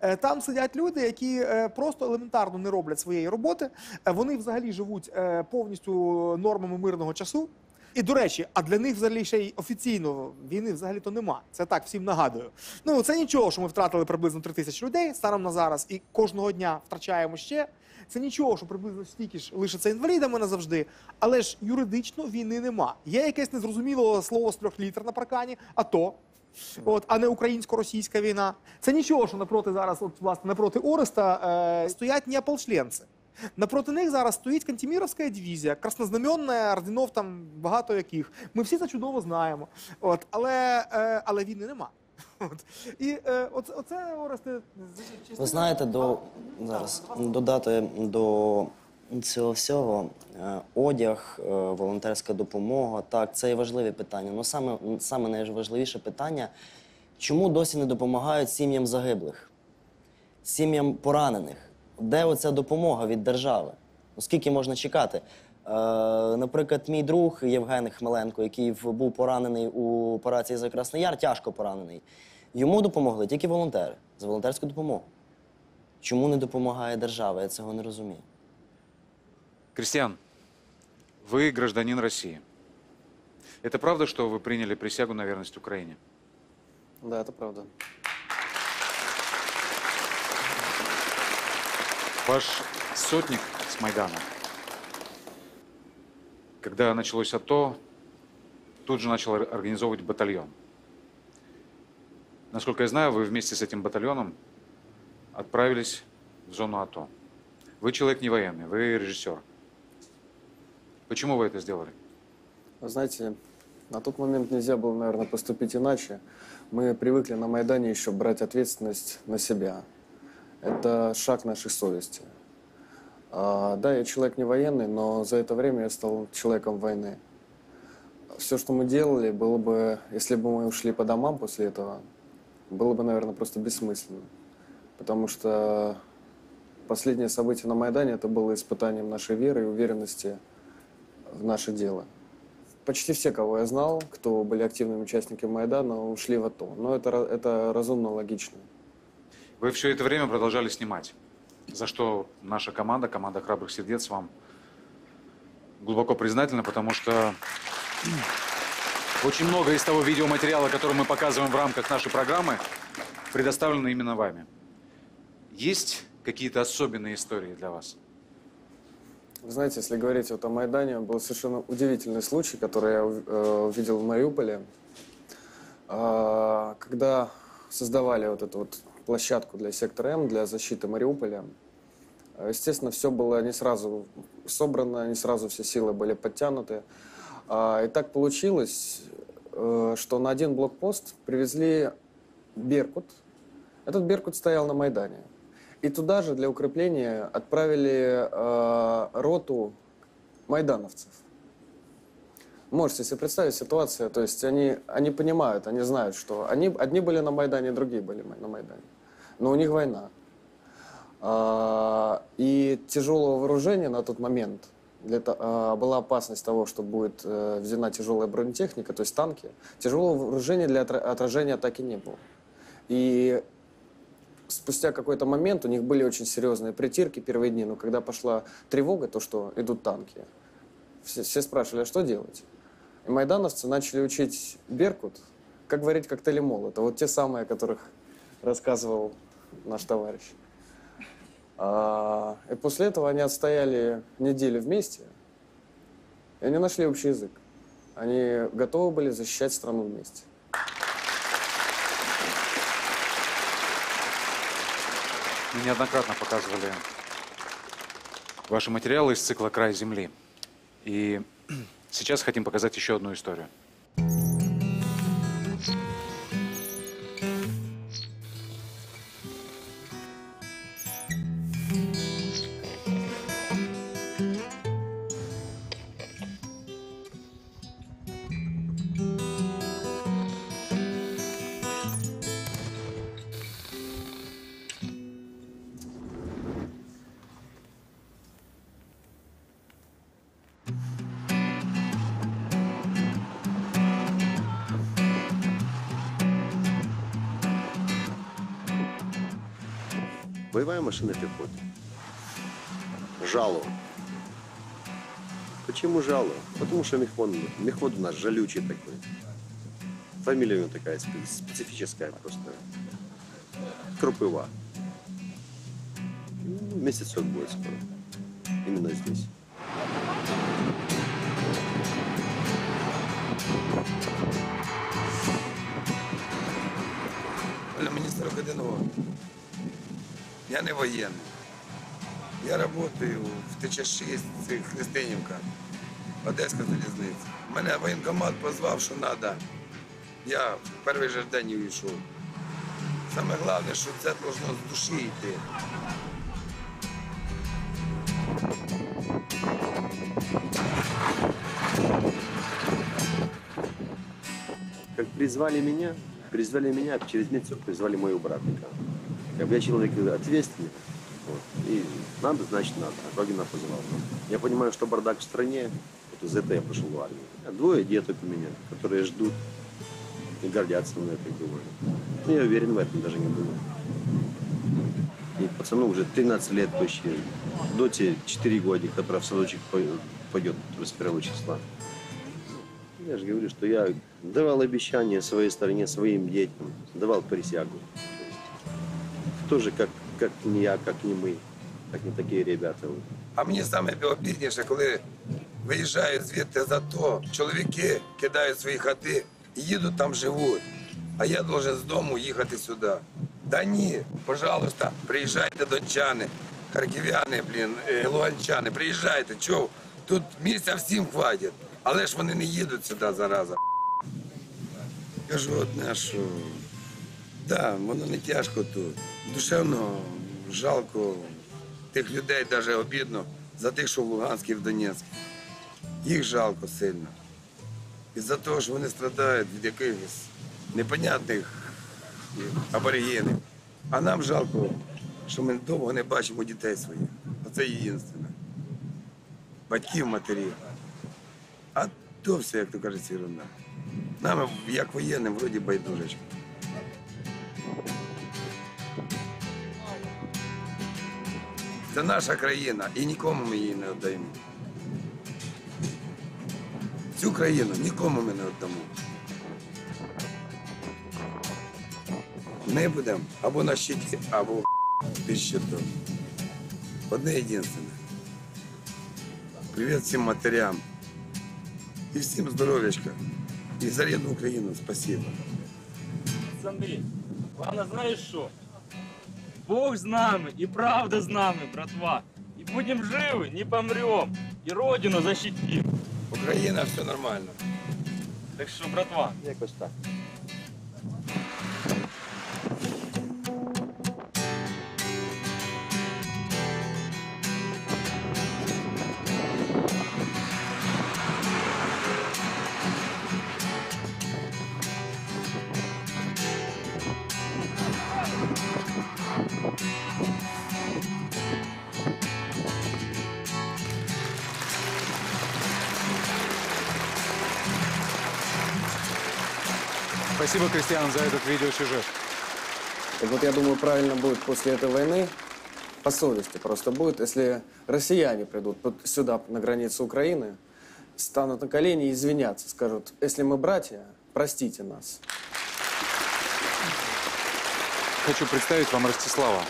Е, Там сидять люди, які е, просто елементарно не роблять своєї роботи. Е, Вони взагалі живуть повністю нормами мирного часу. І до речі, а для них взагалі ще й офіційно війни взагалі то нема. Це так всім нагадую. Ну це нічого, що ми втратили приблизно 3 тисячі людей станом на зараз, і кожного дня втрачаємо ще. Це нічого, що приблизно стільки ж лишиться інвалідами назавжди, але ж юридично війни нема. Є якесь незрозуміле слово з трьох літер на паркані, а то. От, а не українсько-російська війна. Це нічого, що напроти зараз, от власне напроти Ореста, е, стоять неаполчленці. Напроти них зараз стоїть Кантіміровська дивізія, краснознаменна, орденов там багато яких. Ми всі це чудово знаємо. От, але, е, але війни нема. От. І е, оце, оце Оресте, Ви знаєте, до зараз додати до цього всього е, одяг, е, волонтерська допомога. Так, це і важливі питання. Ну саме, саме найважливіше питання, чому досі не допомагають сім'ям загиблих, сім'ям поранених? Де оця допомога від держави? Ну, скільки можна чекати? Е, наприклад, мій друг Євген Хмеленко, який був поранений у операції за Красний Яр, тяжко поранений. Йому допомогли тільки волонтери з волонтерську допомогу. Чому не допомагає держава? Я цього не розумію. Кристиан, вы гражданин России. Это правда, что вы приняли присягу на верность Украине? Да, это правда. Ваш сотник с Майдана, когда началось АТО, тут же начал ор- организовывать батальон. Насколько я знаю, вы вместе с этим батальоном отправились в зону АТО. Вы человек не военный, вы режиссер. Почему вы это сделали? Вы знаете, на тот момент нельзя было, наверное, поступить иначе. Мы привыкли на Майдане еще брать ответственность на себя. Это шаг нашей совести. А, да, я человек не военный, но за это время я стал человеком войны. Все, что мы делали, было бы, если бы мы ушли по домам после этого, было бы, наверное, просто бессмысленно. Потому что последнее событие на Майдане это было испытанием нашей веры и уверенности в наше дело. Почти все, кого я знал, кто были активными участниками Майдана, ушли в АТО. Но это, это разумно, логично. Вы все это время продолжали снимать, за что наша команда, команда «Храбрых сердец» вам глубоко признательна, потому что очень много из того видеоматериала, который мы показываем в рамках нашей программы, предоставлено именно вами. Есть какие-то особенные истории для вас? Вы знаете, если говорить вот о Майдане, был совершенно удивительный случай, который я э, увидел в Мариуполе. А, Когда создавали вот эту вот площадку для сектора М, для защиты Мариуполя, естественно, все было не сразу собрано, не сразу все силы были подтянуты. А, И так получилось, э, что на один блокпост привезли Беркут. Этот Беркут стоял на Майдане. И туда же для укрепления отправили э, роту майдановцев. Можете себе представить ситуацию, то есть они, они понимают, они знают, что они, одни были на Майдане, другие были на Майдане. Но у них война. А, и тяжелого вооружения на тот момент для, а, была опасность того, что будет э, взята тяжелая бронетехника, то есть танки. Тяжелого вооружения для отра- отражения атаки не было. И спустя какой-то момент у них были очень серьезные притирки первые дни, но когда пошла тревога, то что идут танки, все, все спрашивали, а что делать? И майдановцы начали учить Беркут, как варить коктейли молота. Вот те самые, о которых рассказывал наш товарищ. А, и после этого они отстояли неделю вместе, и они нашли общий язык. Они готовы были защищать страну вместе. Мы неоднократно показывали ваши материалы из цикла «Край земли». И сейчас хотим показать еще одну историю. Машина пехоты. Жало. Почему жало? Потому что мехвод, мехвод у нас жалючий такой. Фамилия у него такая специфическая просто. Крупыва. Ну, Месяцок будет скоро. Именно здесь. Мені 41 років. Я не воєнний. Я працюю в ТЧ-6, Христинівка, Одеська залізниця. Мене воєнкомат позвав, що треба. Я в перший же день увійшов. Саме головне, що це должно з душі йти. Как призвали меня, призвали меня, через месяц призвали моего братника. Как бы я человек ответственный, вот, и надо, значит надо. Родина позвала. Я понимаю, что бардак в стране, вот из этого я пошел в армию. А двое деток у меня, которые ждут и гордятся мной, как думаю. Ну, я уверен в этом, даже не думаю. И пацану уже 13 лет почти, доте 4 года, которая в садочек по- пойдет 21 числа. Я же говорю, что я давал обещания своей стране, своим детям, давал присягу. Кто же, как, как не я, как не мы, как не такие ребята. А мені саме обідніше, коли виїжджають звідти за то, чоловіки кидають свої хати і їдуть там живуть. А я должен з дому їхати сюди. Да ні, пожалуйста, приїжджайте дончани, харків'яни, блін, е, луганчани, приїжджайте, чого? Тут місця всім хватить. Але ж вони не їдуть сюди зараза. Кажу одне, що да, воно не тяжко тут. Душевно жалко тих людей, навіть обідно за тих, що в Луганській, в Донецьку. Їх жалко сильно. І за те, що вони страдають від якихось непонятних аборигенів. А нам жалко, що ми довго не бачимо дітей своїх. Оце єдине. Батьків, матерів. А то все, як то кажеться, ерунда. Нам, як воєнним, вроді байдужечко. Це наша країна, і нікому ми її не віддаємо. Цю країну нікому ми не віддамо. Ми будемо або на щиті, або під щитом. Одне єдине. Привіт всім матерям. І всім здоров'ячка. І за рідну Україну спасибо. Головне, знаєш що? Бог з нами і правда з нами, братва. І будемо живі, не помрем. І родину защитим. Україна, все нормально. Так що, братва, Якось так. Спасибо, Кристиан, за этот видеосюжет. Так вот, я думаю, правильно будет после этой войны, по совести просто будет, если россияне придут сюда, на границу Украины, станут на колени и извиняться, скажут, если мы братья, простите нас. Хочу представить вам Ростислава,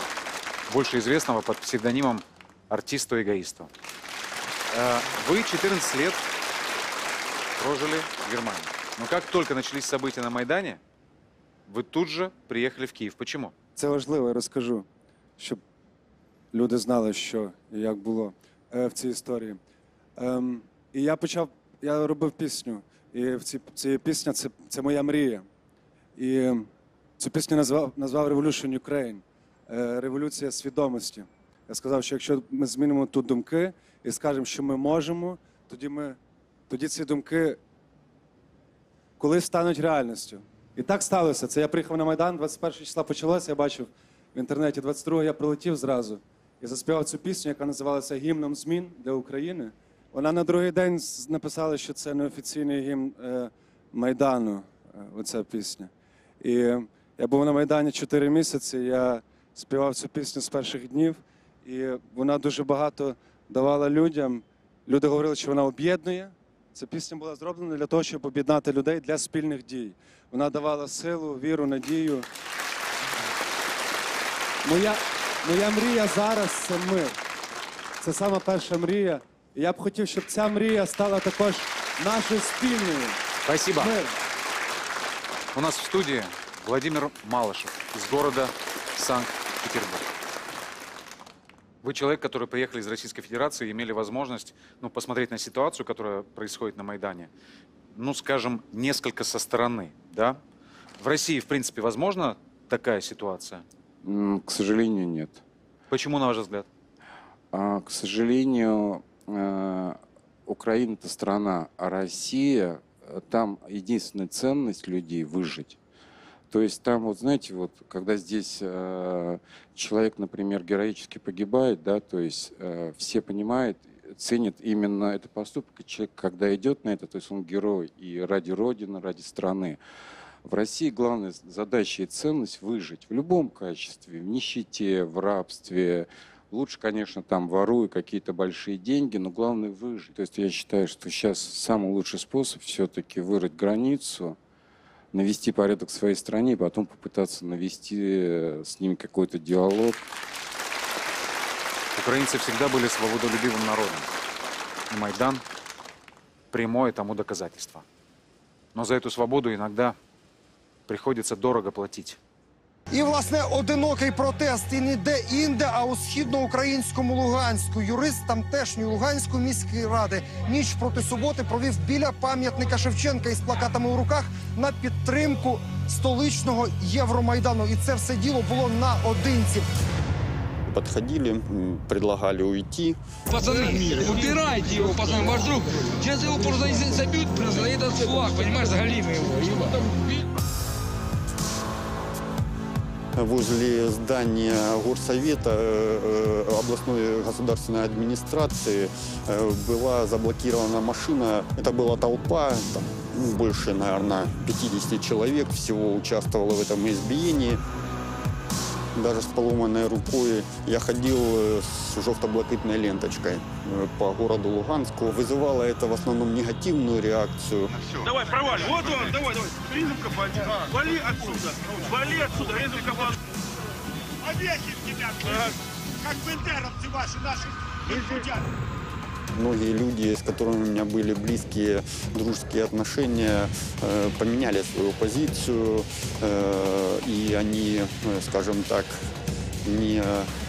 больше известного под псевдонимом артисту-эгоисту. Э, Вы 14 лет прожили в Германии. Но как только начались события на Майдане, вы тут же приехали в Киев. Почему? Це важливо, я розкажу, щоб люди знали, що і як було е, в цій історії. Ем, і я почав, я робив пісню, і в цій, цій пісня це, це моя мрія. І цю пісню назвав, назвав Revolution Ukraine, е, революція свідомості. Я сказав, що якщо ми змінимо тут думки і скажемо, що ми можемо, тоді ми тоді ці думки коли стануть реальністю. І так сталося. Це я приїхав на Майдан, 21 числа почалося, я бачив в інтернеті. 22-го я прилетів зразу і заспівав цю пісню, яка називалася Гімном змін для України. Вона на другий день написала, що це неофіційний гімн е, Майдану, е, оця пісня. І я був на Майдані 4 місяці, я співав цю пісню з перших днів, і вона дуже багато давала людям. Люди говорили, що вона об'єднує. Ця пісня була зроблена для того, щоб об'єднати людей для спільних дій. Вона давала силу, віру, надію. Моя, моя мрія зараз це мир. Це сама перша мрія. І я б хотів, щоб ця мрія стала також нашою спільною. Спасибо. Мир. У нас в студии Владимир Малышев из города Санкт-Петербург. Вы человек, который приехал из Российской Федерации и имели возможность ну, посмотреть на ситуацию, которая происходит на Майдане, ну, скажем, несколько со стороны, да? В России, в принципе, возможна такая ситуация? К сожалению, нет. Почему, на ваш взгляд? А, К сожалению, э, Украина это страна, а Россия э, там единственная ценность людей выжить. То есть там, вот знаете, вот когда здесь э, человек, например, героически погибает, да, то есть э, все понимают, ценят именно этот поступок, и человек, когда идет на это, то есть он герой и ради Родины, ради страны. В России главная задача и ценность выжить в любом качестве, в нищете, в рабстве. Лучше, конечно, там воруя какие-то большие деньги, но главное выжить. То есть я считаю, что сейчас самый лучший способ все-таки вырыть границу, навести порядок в своей стране, и потом попытаться навести э, с ними какой-то диалог. Украинцы всегда были свободолюбивым народом. И Майдан – прямое тому доказательство. Но за эту свободу иногда приходится дорого платить. І, власне, одинокий протест і не де інде, а у східноукраїнському Луганську. Юрист тамтешньої Луганської міської ради ніч проти суботи провів біля пам'ятника Шевченка із плакатами у руках на підтримку столичного Євромайдану. І це все діло було наодинці. Подходили, м, предлагали уйти. Пацаны, убирайте его, пацаны, ваш друг. Сейчас его просто если забьют, просто этот флаг, понимаешь, заголимый его. Возле здания горсовета э, э, областной государственной администрации э, была заблокирована машина. Это была толпа, там, ну, больше, наверное, 50 человек всего участвовало в этом избиении. Даже с поломанной рукой я ходил э, с желто-блакитной ленточкой э, по городу Луганску. Вызывало это в основном негативную реакцию. Давай, проваливай. Вот он, давай, давай. Резко вали. Вали отсюда. Вали отсюда, резко вали. Овехи в тебя, как бендеровцы ваши, наши крутят. Многие люди, с которыми у меня были близкие дружеские отношения, э, поменяли свою позицию, э, и они, э, скажем так, не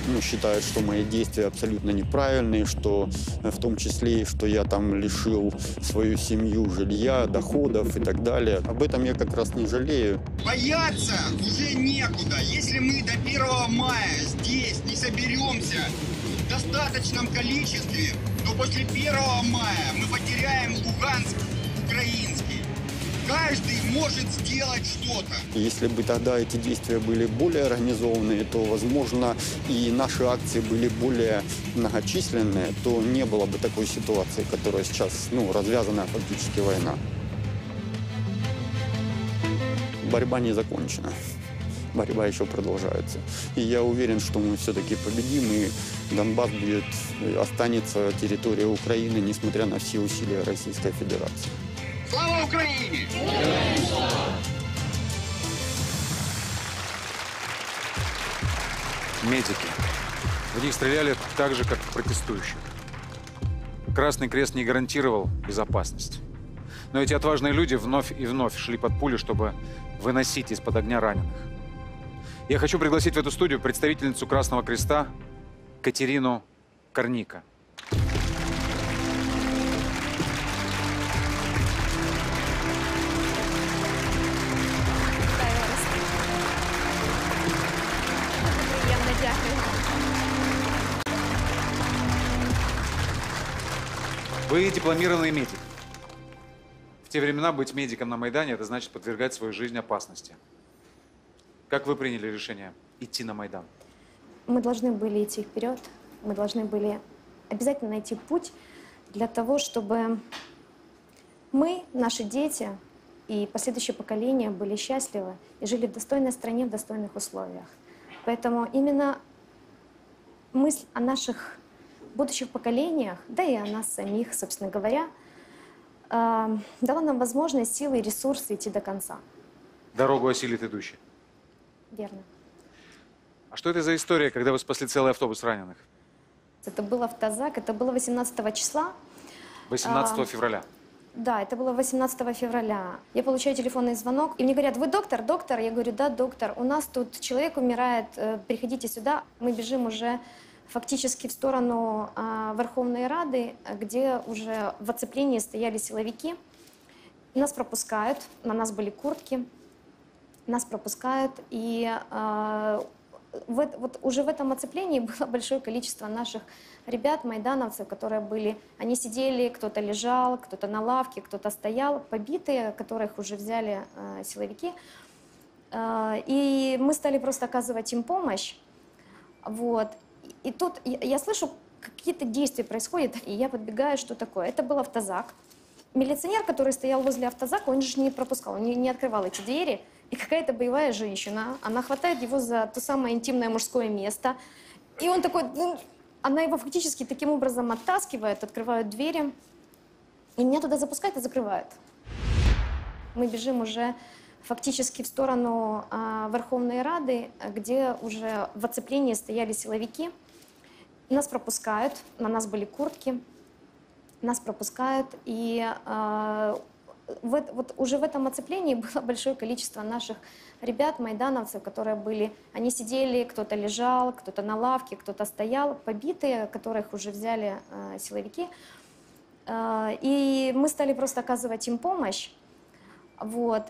ну, считают, что мои действия абсолютно неправильные, что э, в том числе, и что я там лишил свою семью жилья, доходов и так далее. Об этом я как раз не жалею. Бояться уже некуда. Если мы до 1 мая здесь не соберемся в достаточном количестве, то после 1 мая мы потеряем Луганск украинский. Каждый может сделать что-то. Если бы тогда эти действия были более организованные, то, возможно, и наши акции были более многочисленные, то не было бы такой ситуации, которая сейчас, ну, развязанная фактически война. Борьба не закончена. Борьба еще продолжается. И я уверен, что мы все-таки победим, и Донбасс будет, останется территорией Украины, несмотря на все усилия Российской Федерации. Слава Украине! Медики. В них стреляли так же, как в протестующих. Красный Крест не гарантировал безопасность. Но эти отважные люди вновь и вновь шли под пули, чтобы выносить из-под огня раненых. Я хочу пригласить в эту студию представительницу Красного Креста Катерину Корника. Вы дипломированный медик. В те времена быть медиком на Майдане – это значит подвергать свою жизнь опасности. Как вы приняли решение идти на Майдан? Мы должны были идти вперед, мы должны были обязательно найти путь для того, чтобы мы, наши дети и последующие поколения были счастливы и жили в достойной стране, в достойных условиях. Поэтому именно мысль о наших будущих поколениях, да и о нас самих, собственно говоря, э, дала нам возможность, силы и ресурсы идти до конца. Дорогу осилит идущий. Верно. А что это за история, когда вы спасли целый автобус раненых? Это было в Тазак, это было 18 числа. 18 А, февраля. Да, это было 18 февраля. Я получаю телефонный звонок, и мне говорят, вы доктор, доктор? Я говорю, да, доктор. У нас тут человек умирает, э, приходите сюда. Мы бежим уже фактически в сторону а, Верховной Рады, где уже в оцеплении стояли силовики. Нас пропускают, на нас были куртки, нас пропускают, и а, в вот уже в этом оцеплении было большое количество наших ребят, майдановцев, которые были, они сидели, кто-то лежал, кто-то на лавке, кто-то стоял, побитые, которых уже взяли а, силовики. А, И мы стали просто оказывать им помощь. Вот. И и тут я, я слышу, какие-то действия происходят, и я подбегаю, что такое. Это был автозак. Милиционер, который стоял возле автозака, он же не пропускал, он не, не открывал эти двери. И какая-то боевая женщина, она хватает его за то самое интимное мужское место. И он такой, ну, она его фактически таким образом оттаскивает, открывают двери. И меня туда запускают и закрывают. Мы бежим уже фактически в сторону а, Верховной Рады, где уже в оцеплении стояли силовики. Нас пропускают, на нас были куртки, нас пропускают, и а, в вот уже в этом оцеплении было большое количество наших ребят, майдановцев, которые были, они сидели, кто-то лежал, кто-то на лавке, кто-то стоял, побитые, которых уже взяли а, силовики. А, И мы стали просто оказывать им помощь. Вот.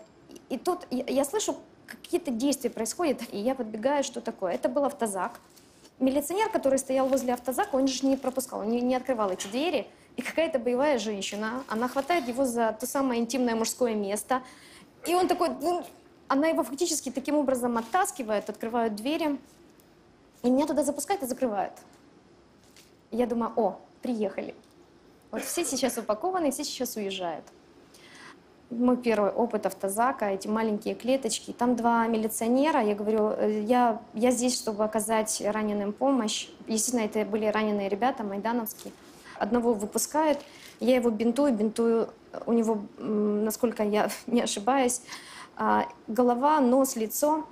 И тут я, я слышу, какие-то действия происходят, и я подбегаю, что такое. Это был автозак. Милиционер, который стоял возле автозака, он же не пропускал, он не, не открывал эти двери. И какая-то боевая женщина, она хватает его за то самое интимное мужское место. И он такой, ну, она его фактически таким образом оттаскивает, открывают двери. И меня туда запускают и закрывают. И я думаю, о, приехали. Вот все сейчас упакованы, все сейчас уезжают. Мой первый опыт автозака, эти маленькие клеточки. Там два милиционера. Я говорю, э, я, я здесь, чтобы оказать раненым помощь. Естественно, это были раненые ребята, майдановские. Одного выпускают, я его бинтую, бинтую. У него, насколько я не ошибаюсь, а, голова, нос, лицо.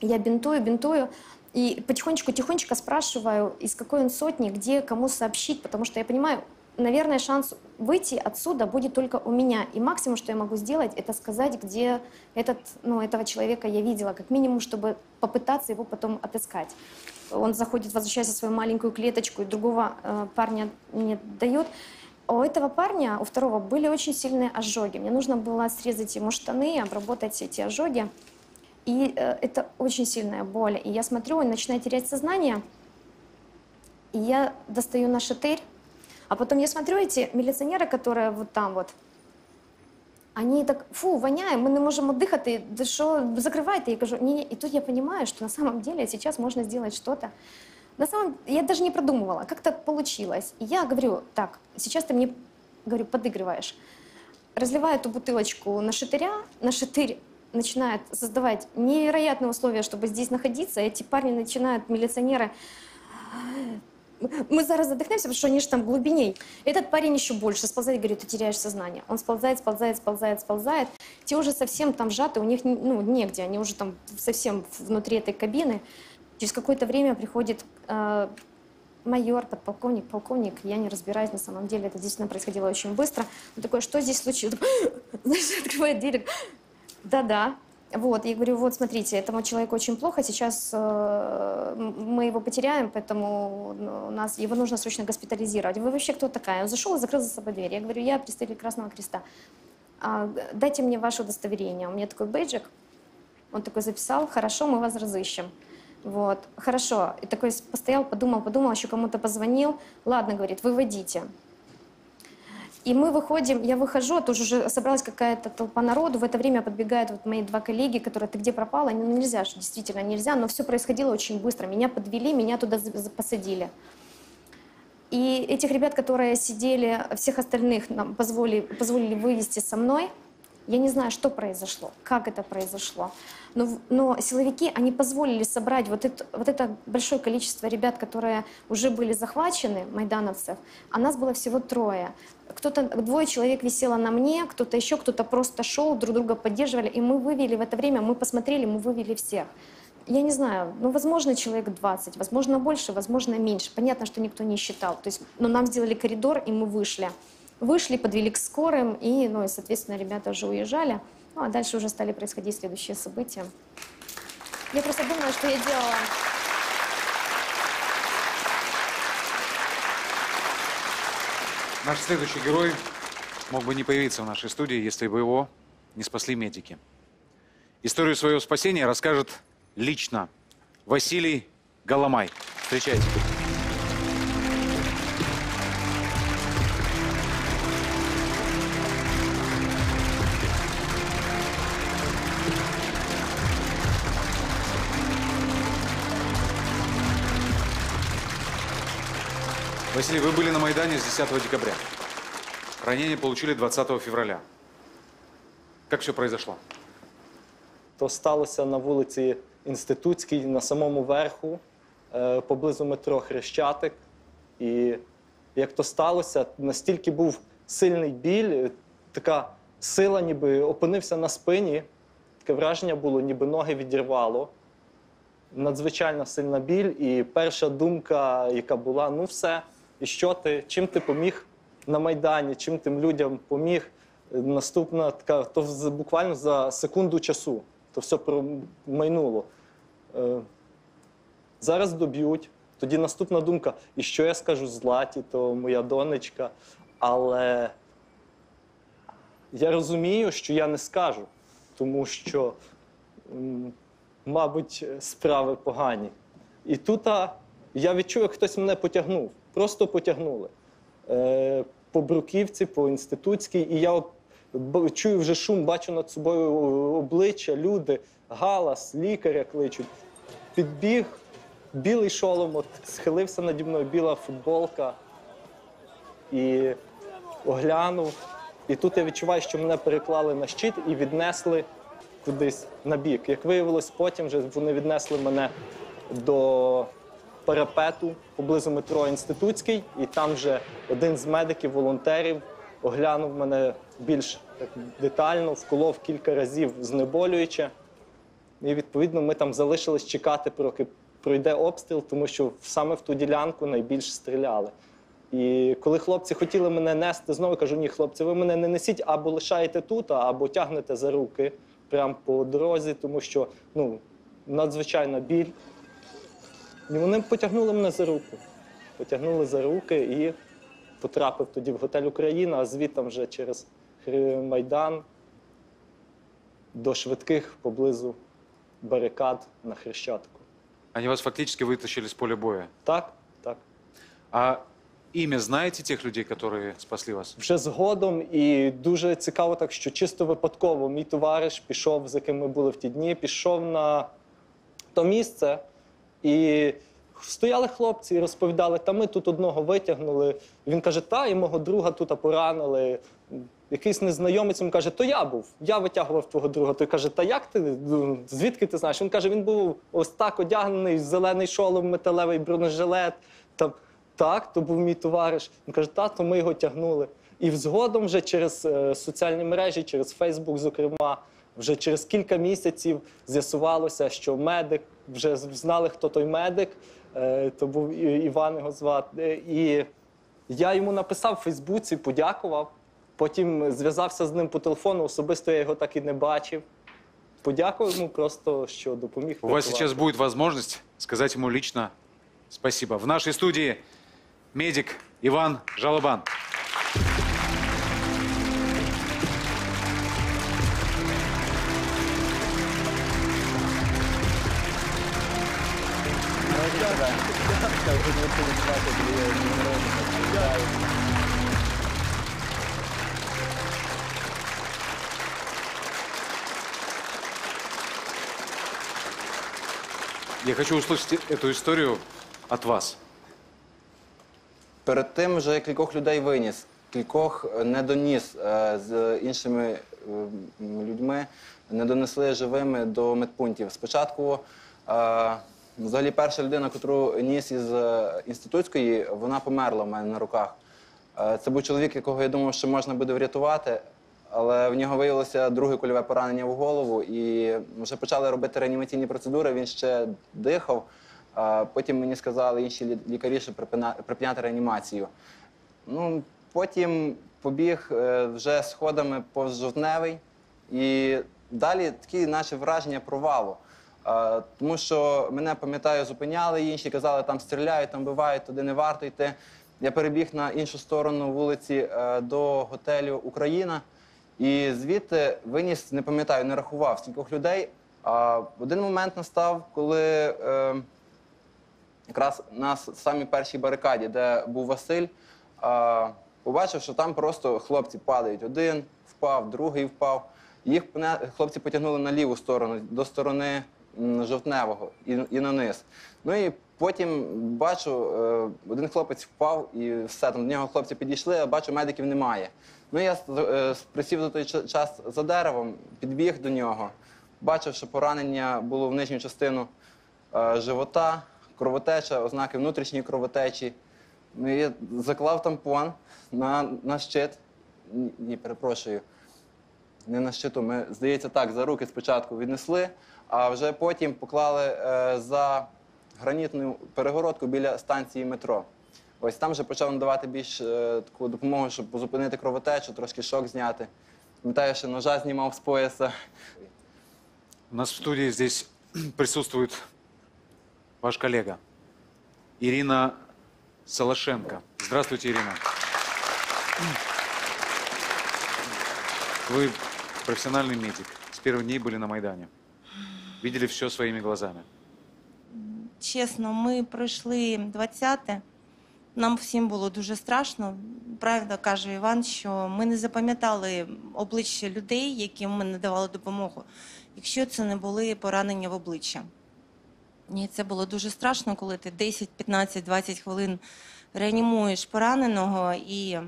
Я бинтую, бинтую. И потихонечку-тихонечко спрашиваю, из какой он сотни, где, кому сообщить, потому что я понимаю, наверное, шанс выйти отсюда будет только у меня. И максимум, что я могу сделать, это сказать, где этот, ну, этого человека я видела, как минимум, чтобы попытаться его потом отыскать. Он заходит, возвращается в свою маленькую клеточку, и другого э, парня мне дает. У этого парня, у второго, были очень сильные ожоги. Мне нужно было срезать ему штаны, обработать эти ожоги. И э, это очень сильная боль. И я смотрю, он начинает терять сознание. И я достаю на шатырь. А потом я смотрю, эти милиционеры, которые вот там вот, они так, фу, воняє, ми не можемо дихати, да що, закривайте. Я кажу, ні, і тут я понимаю, что на самом деле сейчас можно сделать что-то. На самом я даже не продумывала, как так получилось. И я говорю, так, сейчас ты мне, говорю, подыгрываешь. Разливаю эту бутылочку на шатыря, на шатырь начинает создавать невероятные условия, чтобы здесь находиться. Эти парни начинают, милиционеры, мы зараз задохнемся, потому что они же там в глубине. Этот парень еще больше сползает, говорит, ты теряешь сознание. Он сползает, сползает, сползает, сползает. Те уже совсем там сжаты, у них ну, негде, они уже там совсем внутри этой кабины. Через какое-то время приходит э, майор, подполковник, полковник, я не разбираюсь на самом деле, это действительно происходило очень быстро. Он такой, что здесь случилось? Открывает дверь, да-да. Вот, я говорю, вот смотрите, этому человеку очень плохо, сейчас э, мы его потеряем, поэтому ну, у нас, его нужно срочно госпитализировать. Вы вообще кто такая? Он зашел и закрыл за собой дверь. Я говорю, я представитель Красного Креста. «А, дайте мне ваше удостоверение. У меня такой бейджик. Он такой записал, хорошо, мы вас разыщем. Вот, хорошо. И такой постоял, подумал, подумал, еще кому-то позвонил. Ладно, говорит, выводите. И мы выходим, я выхожу, а тут уже собралась какая-то толпа народу. В это время подбегают вот мои два коллеги, которые «ты где пропала?» Ну, нельзя, же, действительно нельзя, но все происходило очень быстро. Меня подвели, меня туда посадили. И этих ребят, которые сидели, всех остальных нам позволили, позволили вывести со мной. Я не знаю, что произошло, как это произошло. Но, в- но силовики, они позволили собрать вот это, вот это большое количество ребят, которые уже были захвачены, майдановцев, а нас было всего трое. Кто-то, двое человек висело на мне, кто-то еще, кто-то просто шел, друг друга поддерживали, и мы вывели в это время, мы посмотрели, мы вывели всех. Я не знаю, ну, возможно, человек 20, возможно, больше, возможно, меньше. Понятно, что никто не считал. То есть, но нам сделали коридор, и мы вышли. Вышли, подвели к скорым, и, ну, и, соответственно, ребята уже уезжали. Ну, а дальше уже стали происходить следующие события. Я просто думаю, что я делала... Наш следующий герой мог бы не появиться в нашей студии, если бы его не спасли медики. Историю своего спасения расскажет лично Василий Голомай. Встречайте. Василий, вы были на Майдане с 10 декабря. Ранение получили 20 февраля. Как все произошло? То сталося на вулиці Інститутській, на самому верху, е, поблизу метро Хрещатик. І як то сталося, настільки був сильний біль, е, така сила, ніби опинився на спині. Таке враження було, ніби ноги відірвало. Надзвичайно сильна біль. І перша думка, яка була: ну все, і що ти, чим ти поміг на Майдані, чим тим людям поміг? Наступна така, то буквально за секунду часу, то все промайнуло. Е, Зараз доб'ють. Тоді наступна думка: і що я скажу Златі, то моя донечка. Але я розумію, що я не скажу, тому що, мабуть, справи погані. І тут я відчув, як хтось мене потягнув. Просто потягнули. Е, по Бруківці, по інститутській, і я от чую вже шум, бачу над собою обличчя, люди, галас, лікаря кличуть. Підбіг, білий шолом, от, схилився наді мною, біла футболка. І оглянув. І тут я відчуваю, що мене переклали на щит і віднесли кудись на бік. Як виявилось, потім вже вони віднесли мене до парапету поблизу метро Інститутський, і там вже один з медиків, волонтерів, оглянув мене більш так детально, вколов кілька разів знеболююче. І відповідно ми там залишились чекати, поки пройде обстріл, тому що саме в ту ділянку найбільше стріляли. І коли хлопці хотіли мене нести, знову кажу, ні, хлопці, ви мене не несіть або лишаєте тут, або тягнете за руки прямо по дорозі, тому що ну, надзвичайна біль. І вони потягнули мене за руку. Потягнули за руки і потрапив тоді в готель Україна, а звідти вже через Майдан до швидких поблизу барикад на Хрещатику. Они вас фактически вытащили с поля боя. Так, так. А имя знаете тех людей, которые спасли вас? Вже згодом і дуже цікаво, так що чисто випадково мій товариш пішов, з яким ми були в ті дні, пішов на то місце, і стояли хлопці і розповідали, та ми тут одного витягнули. Він каже, та, і мого друга тут поранили. Якийсь незнайомець йому каже, то я був, я витягував твого друга. Той каже, та як ти? Звідки ти знаєш? Він каже, він був ось так одягнений, зелений шолом, металевий бронежилет. Там, так, то був мій товариш. Він каже, та, то ми його тягнули. І згодом вже через е, соціальні мережі, через Фейсбук, зокрема, вже через кілька місяців з'ясувалося, що медик, вже знали, хто той медик, е, то був Іван його звати. Е, І я йому написав в Фейсбуці, подякував. Потім зв'язався з ним по телефону, особисто я його так і не бачив. Подякував йому просто, що допоміг. У вас сейчас будет возможность сказать ему лично спасибо. В нашей студии медик Иван Жалобан. Я хочу услышать эту историю от вас. Перед тим вже кількох людей виніс, кількох не доніс е, з іншими е, людьми, не донесли живими до медпунктів. Спочатку, е, взагалі, перша людина, яку ніс із е, інститутської, вона померла в мене на руках. Е, Це був чоловік, якого я думав, що можна буде врятувати, але в нього виявилося друге кульове поранення в голову, і вже почали робити реанімаційні процедури. Він ще дихав. Потім мені сказали інші лікарі, що припиняти реанімацію. Ну, потім побіг е, вже сходами повз жовтневий. І далі такі наші враження провалу. Е, Тому що мене, пам'ятаю, зупиняли інші, казали, там стріляють, там бивають, туди не варто йти. я перебіг на іншу сторону вулиці е, до готелю Україна. І звідти виніс, не пам'ятаю, не рахував стількох людей. А один момент настав, коли е, якраз на самій першій барикаді, де був Василь, а, побачив, що там просто хлопці падають. Один впав, другий впав. Їх хлопці потягнули на ліву сторону, до сторони жовтневого і, і на низ. Ну і потім бачу, е, один хлопець впав і все, там до нього хлопці підійшли, а бачу, медиків немає. Ну я е, присів за той час за деревом, підбіг до нього, бачив, що поранення було в нижню частину е, живота, кровотеча, ознаки внутрішньої кровотечі. Ну, я заклав тампон на, на щит. Ні, перепрошую. Не на щиту. Ми, здається, так, за руки спочатку віднесли, а вже потім поклали е, за гранітну перегородку біля станції метро. Ось там вже почав надавати більш е, таку допомогу, щоб зупинити кровотечу, трошки шок зняти. Пам'ятаю, що ножа знімав з пояса. У нас в студии здесь присутствует ваш коллега Ирина Солошенко. Здравствуйте, Ирина. Вы профессиональный медик. С первых дней были на Майдане. Видели все своими глазами. Чесно, ми пройшли 20-те. Нам всім було дуже страшно. Правда каже Іван, що ми не запам'ятали обличчя людей, яким ми надавали допомогу, якщо це не були поранення в обличчя. І це було дуже страшно, коли ти 10, 15, 20 хвилин реанімуєш пораненого і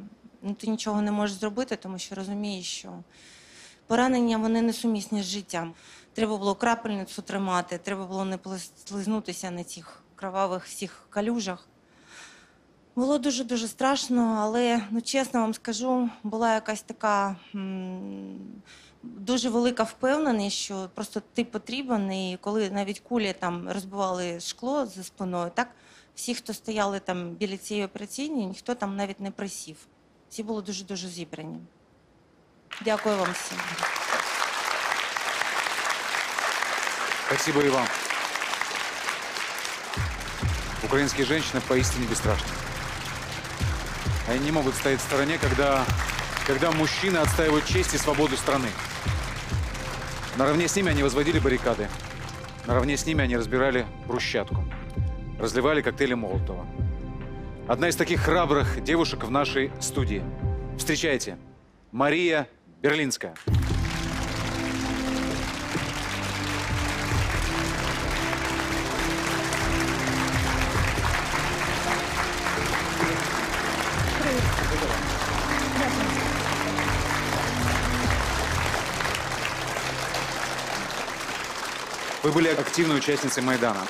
ну, ти нічого не можеш зробити, тому що розумієш, що поранення вони несумісні з життям. Треба було крапельницю тримати, треба було не слизнутися на цих кровавих всіх калюжах. Було дуже-дуже страшно, але ну, чесно вам скажу, була якась така м, дуже велика впевненість, що просто ти потрібен. І коли навіть кулі там розбивали шкло за спиною, так всі, хто стояли там біля цієї операційної, ніхто там навіть не присів. Всі були дуже-дуже зібрані. Дякую вам всім. Спасибо и вам. Украинские женщины поистине бесстрашны. Они не могут стоять в стороне, когда, когда мужчины отстаивают честь и свободу страны. Наравне с ними они возводили баррикады. Наравне с ними они разбирали брусчатку. Разливали коктейли Молотова. Одна из таких храбрых девушек в нашей студии. Встречайте, Мария Берлинская. Вы были активной участницей Майдана.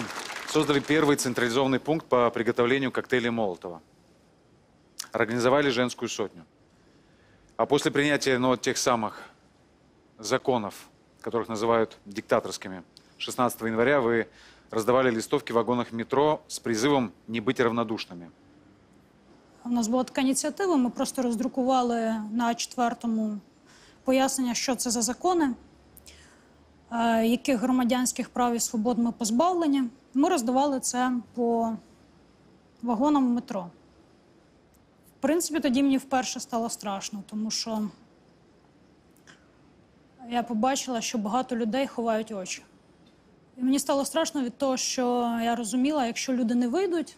Создали первый централизованный пункт по приготовлению коктейлей Молотова. Организовали женскую сотню. А после принятия ну, вот тех самых законов, которых называют диктаторскими, 16 января вы раздавали листовки в вагонах метро с призывом не быть равнодушными. У нас була така ініціатива. Ми просто роздрукували на четвертому пояснення, що це за закони, е, Яких громадянських прав і свобод ми позбавлені. Ми роздавали це по вагонам метро. В принципі, тоді мені вперше стало страшно, тому що я побачила, що багато людей ховають очі. І мені стало страшно від того, що я розуміла, якщо люди не вийдуть,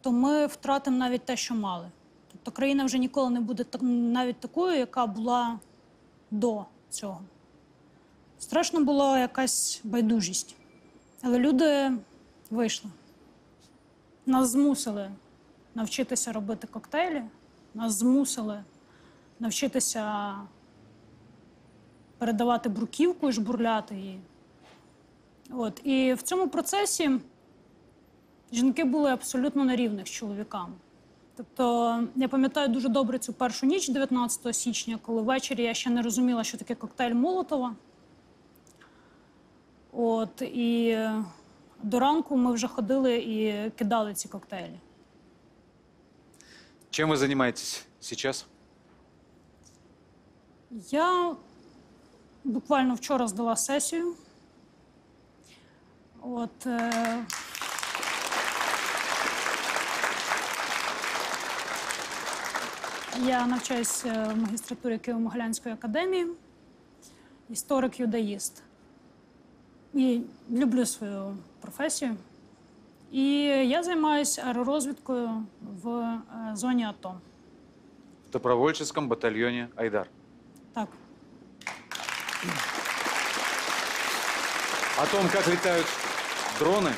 то ми втратимо навіть те, що мали. Тобто країна вже ніколи не буде навіть такою, яка була до цього. Страшно була якась байдужість. Але люди вийшли. Нас змусили навчитися робити коктейлі, нас змусили навчитися передавати бруківку і жбурляти її. От. І в цьому процесі жінки були абсолютно на рівних з чоловіками. Тобто, я пам'ятаю дуже добре цю першу ніч 19 січня, коли ввечері я ще не розуміла, що таке коктейль Молотова. От, і до ранку ми вже ходили і кидали ці коктейлі. Чем вы занимаетесь сейчас? Я буквально вчора здала сесію. От, е... Я навчаюсь е, в магістратурі Києво-Могилянської академії, історик-юдаїст. І люблю свою професію. І я займаюся аеророзвідкою в е, зоні АТО. В добровольческом батальоне «Айдар». Так. О том, как летают дроны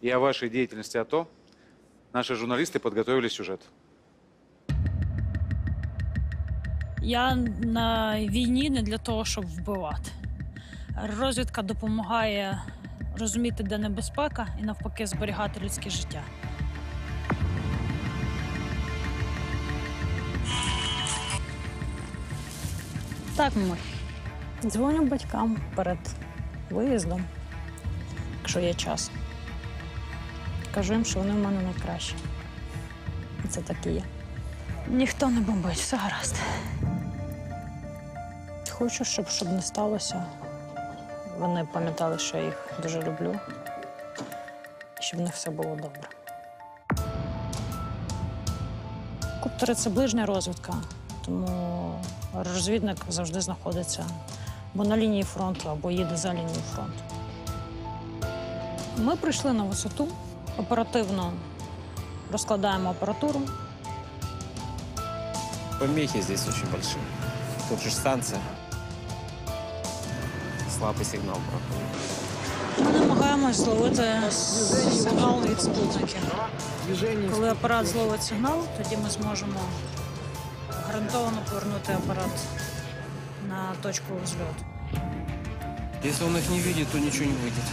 и о вашей деятельности АТО наши журналисты подготовили сюжет. Я на війні не для того, щоб вбивати. Розвідка допомагає розуміти, де небезпека, і навпаки зберігати людське життя. Так, ми. Дзвоню батькам перед виїздом, якщо є час. Кажу їм, що вони в мене найкращі. І це так і є. Ніхто не бомбить, все гаразд. Хочу, щоб, щоб не сталося. Вони пам'ятали, що я їх дуже люблю, щоб в них все було добре. Коптери це ближня розвідка, тому розвідник завжди знаходиться або на лінії фронту, або їде за лінією фронту. Ми прийшли на висоту, оперативно розкладаємо апаратуру. Помехи здесь очень большие. Тут же станция. Слабый сигнал проходит. Ми намагаємось зловити сигнал від спутників. Коли апарат зловить сигнал, тоді ми зможемо гарантовано повернути апарат на точку взльоту. Если он их не видит, то ничего не выйдет.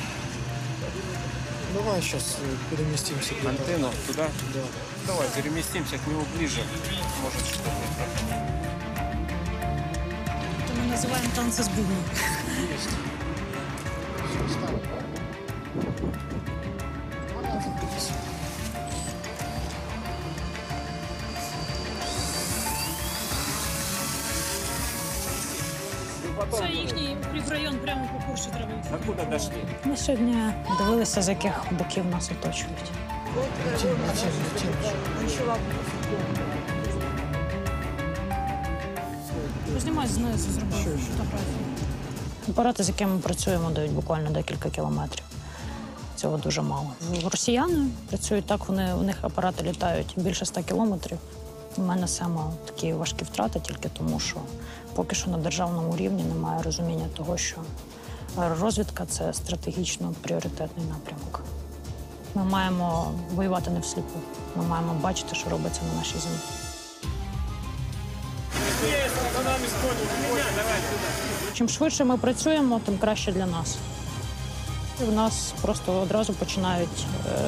Давай сейчас переместимся. Антенну туда? Да. Давай переместимся к нему ближе. Может, что-то називаємо танці з бубном. Це їхній район прямо по курсу треба. Откуда дошли? Ми сьогодні дивилися, з яких боків нас оточують. Познімай знизу, зроби фотографію. Апарати, з якими ми працюємо, дають буквально декілька кілометрів. Цього дуже мало. Росіяни працюють так, вони, у них апарати літають більше 100 кілометрів. У мене саме такі важкі втрати тільки тому, що поки що на державному рівні немає розуміння того, що розвідка це стратегічно пріоритетний напрямок. Ми маємо воювати не всліпу. Ми маємо бачити, що робиться на нашій землі. Чим швидше ми працюємо, тим краще для нас. І в нас просто одразу починають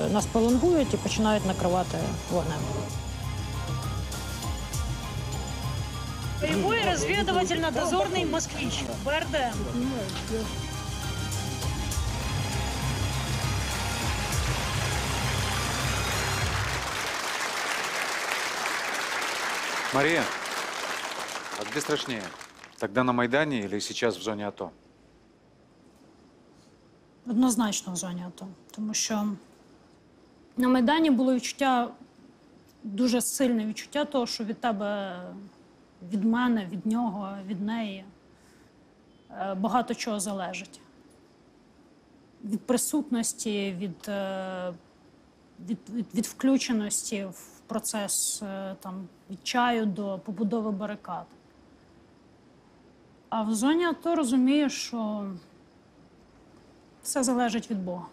е, нас пеленгують і починають накривати вогнем. Боевой разведывательно-дозорный москвич. БРДМ. Мария, а где страшнее? Тогда на Майдане или сейчас в зоне АТО? Однозначно в зоні АТО. Тому що на Майдані було відчуття, дуже сильне відчуття того, що від тебе, від мене, від нього, від неї е, багато чого залежить. Від присутності, від, е, від, від, від включеності в процес е, там, від чаю до побудови барикад. А в зоні АТО розумієш, що все залежить від Бога.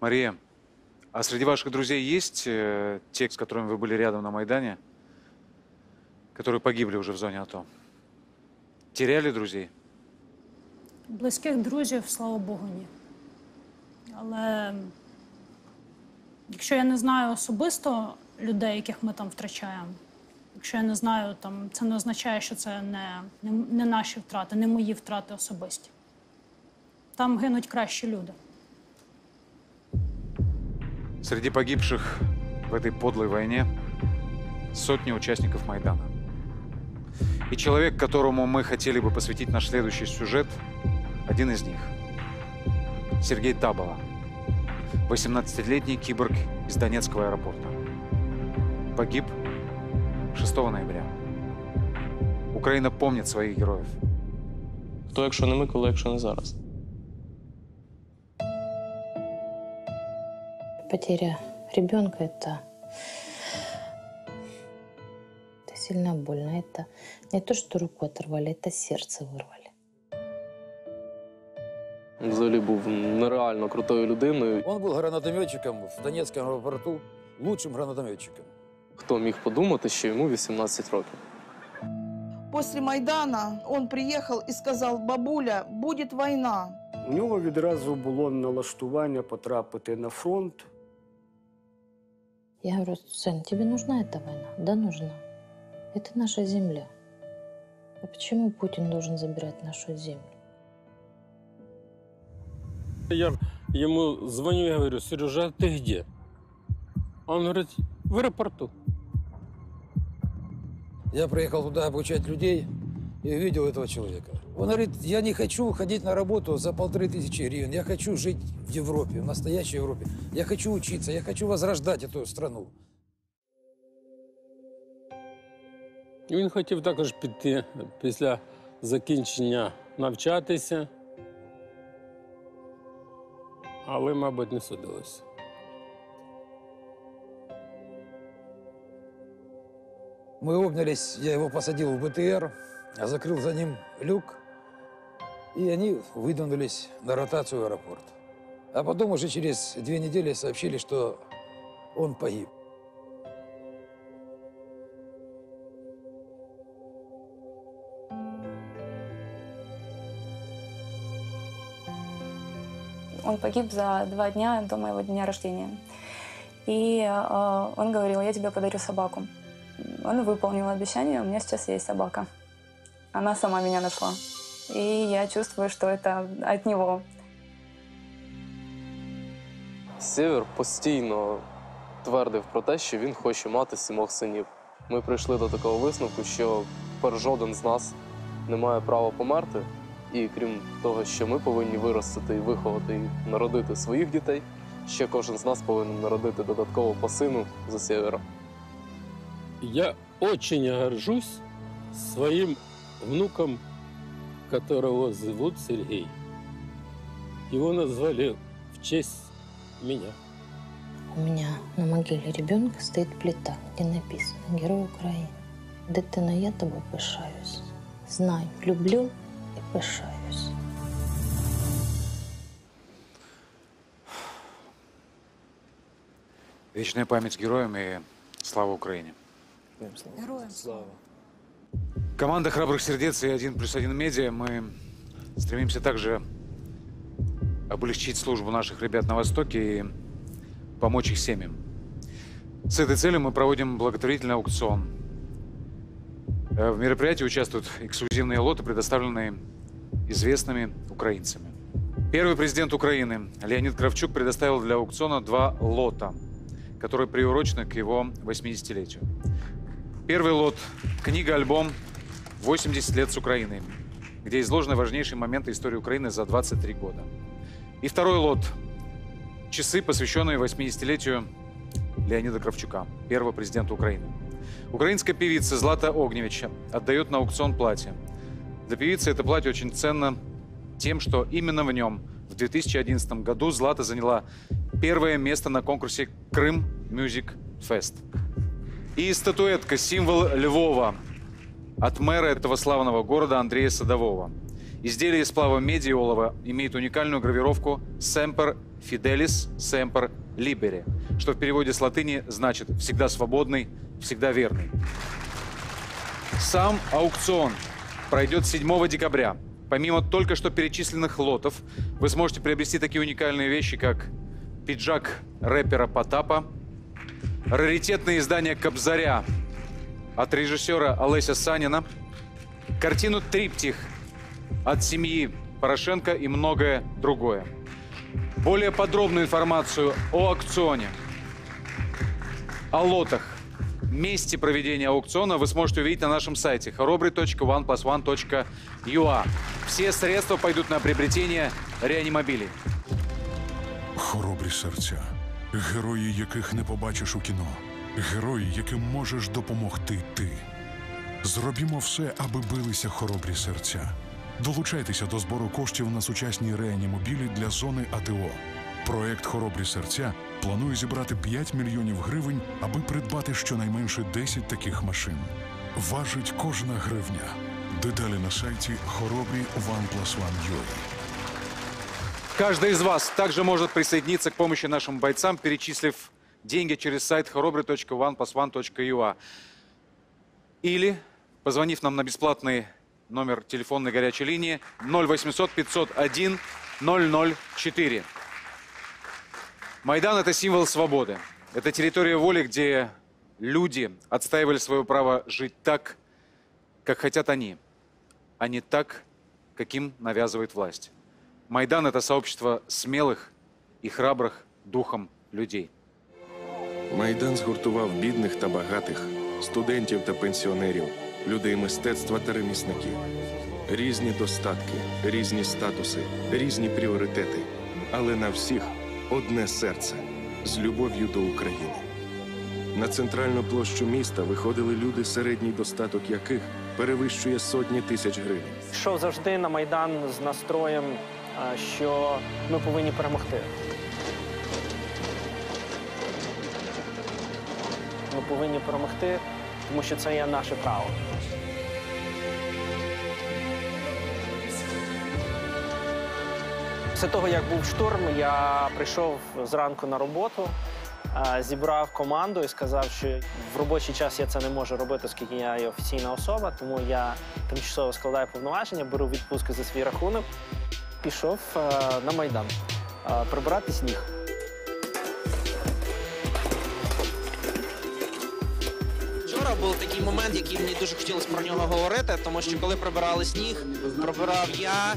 Мария, а среди ваших друзей есть э, те, с которыми вы были рядом на Майдане, которые погибли уже в зоне АТО? Теряли друзей? Близьких друзів, слава Богу, ні. Але якщо я не знаю особисто людей, яких ми там втрачаємо, якщо я не знаю, там, це не означає, що це не, не, не наші втрати, не мої втрати особисті. Там гинуть кращі люди. Среди погибших в этой подлой войне сотни участников Майдана. И человек, которому мы хотели бы посвятить наш следующий сюжет, один из них. Сергей Табова, 18-летний киборг из Донецкого аэропорта. погиб 6 ноября. Украина помнит своих героев. Хто, якщо не ми, коли, якщо не зараз? Потеря ребенка это, это сильно больно. Это не то, что руку оторвали, это сердце вырвали. Взагалі був нереально крутою людиною. Он был гранатометчиком в Донецком аэропорту, лучшим гранатометчиком. Хто міг подумати, що йому 18 років? После Майдана он приехал и сказал, бабуля, будет война. У нього відразу було налаштування потрапити на фронт. Я говорю, сын, тебе нужна эта война? Да, нужна. Это наша земля. А почему Путин должен забирать нашу землю? Я ему звоню, я говорю, Сережа, а ты где? Он говорит, в аэропорту. Я приехал туда обучать людей и увидел этого человека. Он говорит, я не хочу ходить на работу за полторы тысячи гривен. Я хочу жить в Европе, в настоящей Европе. Я хочу учиться, я хочу возрождать эту страну. І він хотів також піти після закінчення навчатися. Але, мабуть, не судилося. Мы обнялись, я его посадил в БТР, закрыл за ним люк, и они выдвинулись на ротацию в аэропорт. А потом уже через две недели сообщили, что он погиб. Он погиб за два дня до моего дня рождения. И э, он говорил, я тебе подарю собаку. Он выполнил обещание, у меня сейчас есть собака. Она сама меня нашла. И я чувствую, что это от него. Сєвер постійно твердив про те, що він хоче мати сімох синів. Ми прийшли до такого висновку, що тепер жоден з нас не має права померти. І крім того, що ми повинні виростити і виховати і народити своїх дітей, ще кожен з нас повинен народити додатково по сину за сєвера. Я очень горжусь своим внуком, которого зовут Сергей. Его назвали в честь меня. У меня на могиле ребенка стоит плита, где написано «Герой Украины». Дитина, я тобой пишаюсь. Знай, люблю и пишаюсь. Вечная память героям и слава Украине. Героям слава. Команда «Храбрых сердец» и «Один плюс один медиа» мы стремимся также облегчить службу наших ребят на Востоке и помочь их семьям. С этой целью мы проводим благотворительный аукцион. Э, В мероприятии участвуют эксклюзивные лоты, предоставленные известными украинцами. Первый президент Украины Леонид Кравчук предоставил для аукциона два лота, которые приурочены к его 80-летию. Первый лот – книга-альбом «80 лет с Украиной», где изложены важнейшие моменты истории Украины за 23 года. И второй лот – часы, посвященные 80-летию Леонида Кравчука, первого президента Украины. Украинская певица Злата Огневича отдает на аукцион платье. Для певицы это платье очень ценно тем, что именно в нем в 2011 году Злата заняла первое место на конкурсе «Крым Мюзик Фест». И статуэтка, символ Львова от мэра этого славного города Андрея Садового. Изделие из сплава меди и олова имеет уникальную гравировку «Semper Fidelis, Semper Liberi», что в переводе с латыни значит «всегда свободный, всегда верный». Сам аукцион пройдет 7 декабря. Помимо только что перечисленных лотов, вы сможете приобрести такие уникальные вещи, как пиджак рэпера Потапа, раритетное издание «Кобзаря» от режиссера Олеся Санина, картину «Триптих» от семьи Порошенко и многое другое. Более подробную информацию о аукционе, о лотах, месте проведения аукциона вы сможете увидеть на нашем сайте horobry.oneplusone.ua. Все средства пойдут на приобретение реанимобилей. Хоробрі серця, герої яких не побачиш у кіно. Герой, яким можеш допомогти ти. Зробімо все, аби билися хоробрі серця. Долучайтеся до збору коштів на сучасні реанімобілі для зони АТО. Проект Хоробрі серця планує зібрати 5 мільйонів гривень, аби придбати щонайменше 10 таких машин. Важить кожна гривня. Деталі на сайті хоробрі OnePlus1.ua. Каждый из вас также может присоединиться к помощи нашим бойцам, перечислив деньги через сайт хоробрый.oneplus1.ua или позвонив нам на бесплатный номер телефонной горячей линии 0800 501 004. Майдан – это символ свободы. Это территория воли, где люди отстаивали свое право жить так, как хотят они, а не так, каким навязывает власть. Майдан – это сообщество смелых и храбрых духом людей. Майдан згуртував бідних та багатих, студентів та пенсіонерів, людей мистецтва та ремісників. Різні достатки, різні статуси, різні пріоритети. Але на всіх одне серце з любов'ю до України. На центральну площу міста виходили люди, середній достаток яких перевищує сотні тисяч гривень. Йшов завжди на Майдан з настроєм, е, що ми повинні перемогти. Ми повинні перемогти, тому що це є наше право. Після того, як був штурм, я прийшов зранку на роботу, зібрав команду і сказав, що в робочий час я це не можу робити, оскільки я є офіційна особа, тому я тимчасово складаю повноваження, беру відпустки за свій рахунок. Пішов е, на Майдан е, прибирати сніг. Вчора був такий момент, який мені дуже хотілося про нього говорити, тому що коли прибирали сніг, прибирав я,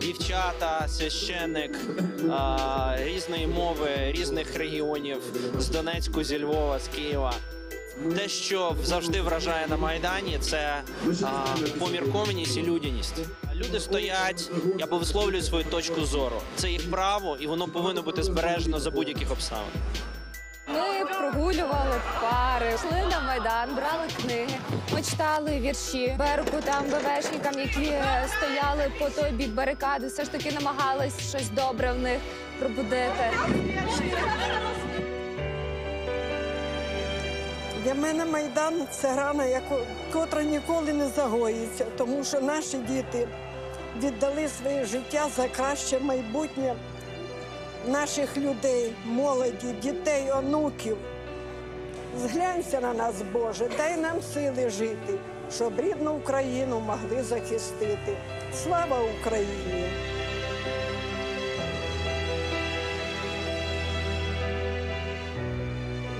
дівчата, священник а, різної мови, різних регіонів з Донецьку, зі Львова, з Києва. Те, що завжди вражає на Майдані, це а, поміркованість і людяність. Люди стоять, я висловлюю свою точку зору. Це їх право, і воно повинно бути збережено за будь-яких обставин. Ми прогулювали пари, йшли на майдан, брали книги. Ми читали вірші берегу там ВВшникам, які е, стояли по той бік барикади, все ж таки намагались щось добре в них пробудити. Для мене Майдан це рана, яко- котра ніколи не загоїться, тому що наші діти віддали своє життя за краще майбутнє наших людей, молоді, дітей, онуків. Зглянься на нас, Боже, дай нам сили жити, щоб рідну Україну могли захистити. Слава Україні!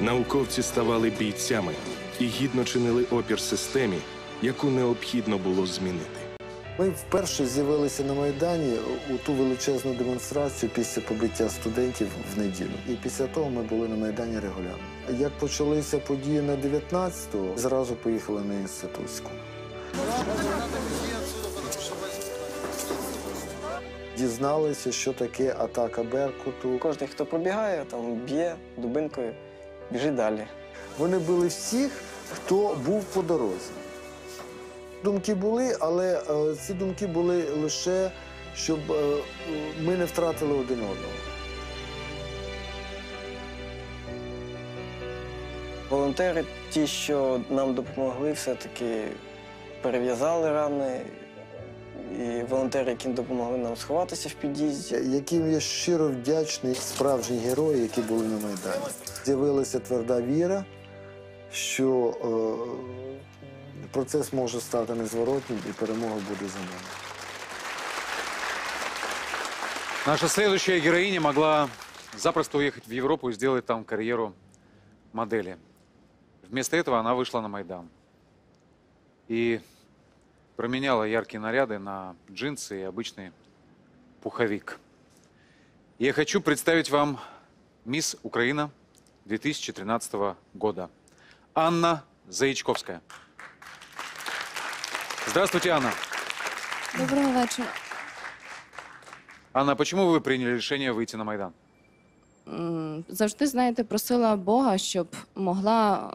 Науковці ставали бійцями і гідно чинили опір системі, яку необхідно було змінити. Ми вперше з'явилися на Майдані у ту величезну демонстрацію після побиття студентів в неділю. І після того ми були на Майдані регулярно. Як почалися події на 19-го, зразу поїхали на інститутську. Дізналися, що таке атака Беркуту. Кожен, хто пробігає, там б'є дубинкою, біжить далі. Вони били всіх, хто був по дорозі. Думки були, але е, ці думки були лише, щоб е, ми не втратили один одного. Волонтери, ті, що нам допомогли, все-таки перев'язали рани. І волонтери, які допомогли нам сховатися в під'їзді. Яким я щиро вдячний справжні герої, які були на Майдані. З'явилася тверда віра, що е, процес може стати незворотнім і перемога буде за нами. Наша следующая героиня могла запросто уехать в Европу и сделать там карьеру модели. Вместо этого она вышла на Майдан. И променяла яркие наряды на джинсы и обычный пуховик. Я хочу представить вам мисс Украина 2013 года. Анна Заячковская. Здравствуйте, Анна. Доброго вечора. Анна, почему вы приняли решение выйти на Майдан? м, завжди, знаєте, просила Бога, щоб могла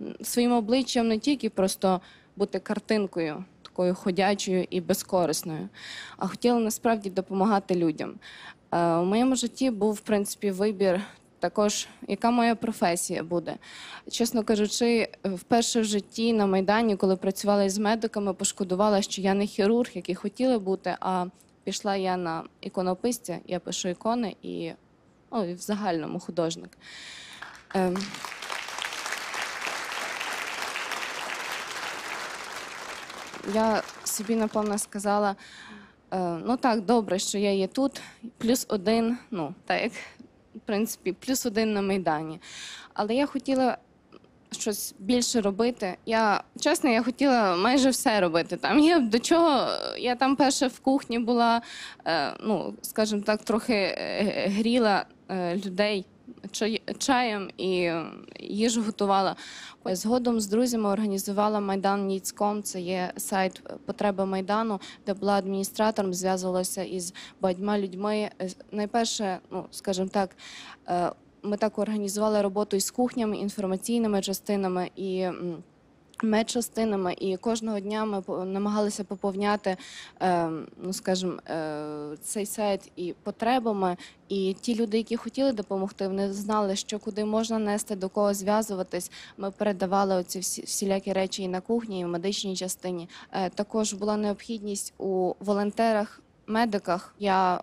е, своїм обличчям не тільки просто бути картинкою, такою ходячою і безкорисною, а хотіла насправді допомагати людям. Е, У моєму житті був, в принципі, вибір також, яка моя професія буде. Чесно кажучи, вперше в житті на Майдані, коли працювала із медиками, пошкодувала, що я не хірург, який хотіла бути, а пішла я на іконописця, я пишу ікони і, ну, і в загальному художник. Ем, я собі напевно сказала: е, ну так, добре, що я є тут, плюс один, ну так як в принципі, плюс один на Майдані. Але я хотіла щось більше робити. Я чесно, я хотіла майже все робити там. Я до чого я там перша в кухні була, е, ну скажімо так, трохи е, гріла е, людей. Чаєм і е, їжу готувала. Згодом з друзями організувала Майдан Ніцьком. Це є сайт потреби Майдану, де була адміністратором, зв'язувалася із багатьма людьми. Е, Найперше, ну скажімо так, е, ми так організували роботу із кухнями, інформаційними частинами і. Медчастинами, і кожного дня ми намагалися поповняти, е, ну скажімо, е, цей сайт і потребами. І ті люди, які хотіли допомогти, вони знали, що куди можна нести, до кого зв'язуватись. Ми передавали оці всі всілякі речі і на кухні, і в медичній частині. Е, також була необхідність у волонтерах. Медиках я е,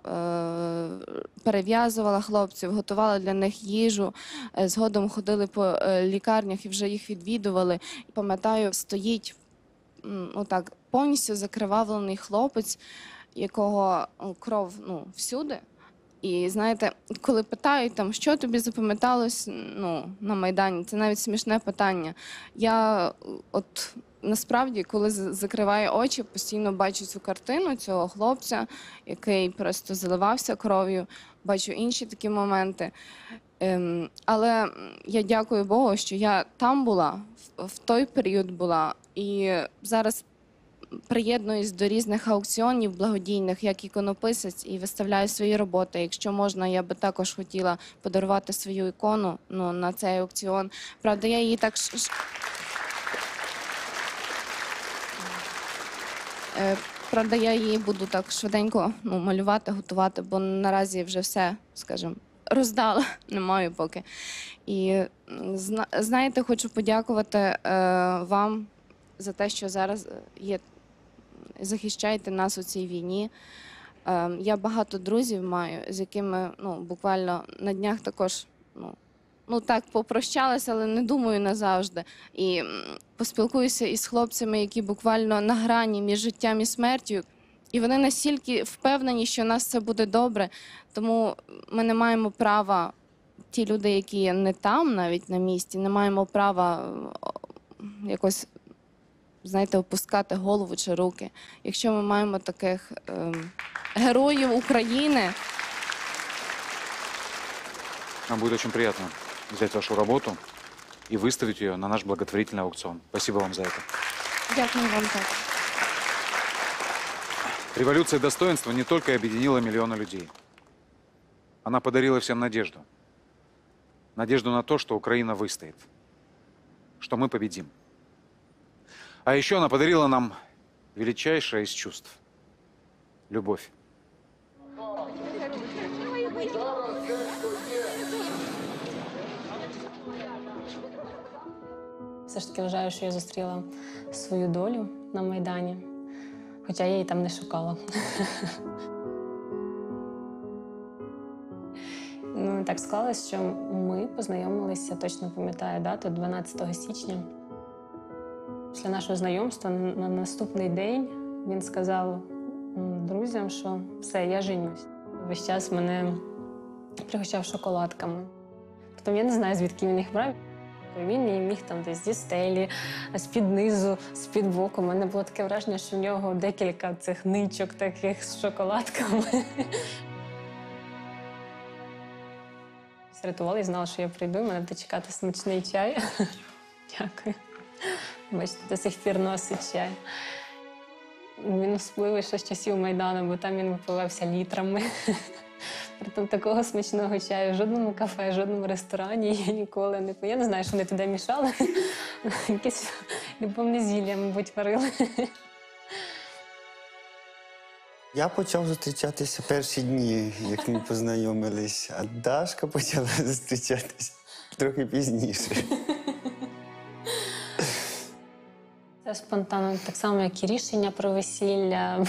перев'язувала хлопців, готувала для них їжу. Е, Згодом ходили по е, лікарнях і вже їх відвідували. Пам'ятаю, стоїть отак повністю закривавлений хлопець, якого ну, кров ну, всюди. І знаєте, коли питають там, що тобі запам'яталось ну, на Майдані, це навіть смішне питання. Я от насправді, коли закриваю очі, постійно бачу цю картину цього хлопця, який просто заливався кров'ю, бачу інші такі моменти. Ем, але я дякую Богу, що я там була, в, в той період була, і зараз приєднуюсь до різних аукціонів благодійних, як іконописець, і виставляю свої роботи. Якщо можна, я би також хотіла подарувати свою ікону ну, на цей аукціон. Правда, я її так Правда, я її буду так швиденько ну, малювати, готувати, бо наразі вже все, скажімо, роздала, не маю поки. І зна- знаєте, хочу подякувати е, вам за те, що зараз е, є, захищаєте нас у цій війні. Е, я багато друзів маю, з якими ну, буквально на днях також ну, ну так попрощалася, але не думаю назавжди. І поспілкуюся із хлопцями, які буквально на грані між життям і смертю. І вони настільки впевнені, що у нас все буде добре. Тому ми не маємо права, ті люди, які не там, навіть на місці, не маємо права якось, знаєте, опускати голову чи руки. Якщо ми маємо таких ем, героїв України. Нам будет очень приятно взять вашу работу и выставить ее на наш благотворительный аукцион. Спасибо вам за это. Дякую вам так. Революция достоинства не только объединила миллионы людей. Она подарила всем надежду. Надежду на то, что Украина выстоит. Что мы победим. А еще она подарила нам величайшее из чувств. Любовь. Все ж таки вважаю, що я зустріла свою долю на Майдані, хоча я її там не шукала. Ну, так склалось, що ми познайомилися, точно пам'ятаю дату, 12 січня. Після нашого знайомства на на наступний день він сказав друзям, що все, я женюсь. Весь час мене пригощав шоколадками. Потім я не знаю, звідки він їх брав. Він її міг там десь зі стелі, з-під низу, з-під боку. У мене було таке враження, що в нього декілька цих ничок таких з шоколадками. Рятували і знала, що я прийду, мене буде чекати смачний чай. Дякую. Бачите, до сих пір носить чай. Він особливий ще з часів Майдану, бо там він випивався літрами. Притом такого смачного чаю в жодному кафе, в жодному ресторані я ніколи не. Я не знаю, що вони туди мішали. Якесь любовне зілля, мабуть, варили. Я почав зустрічатися перші дні, як ми познайомились, а Дашка почала зустрічатися трохи пізніше. Це спонтанно, так само, як і рішення про весілля,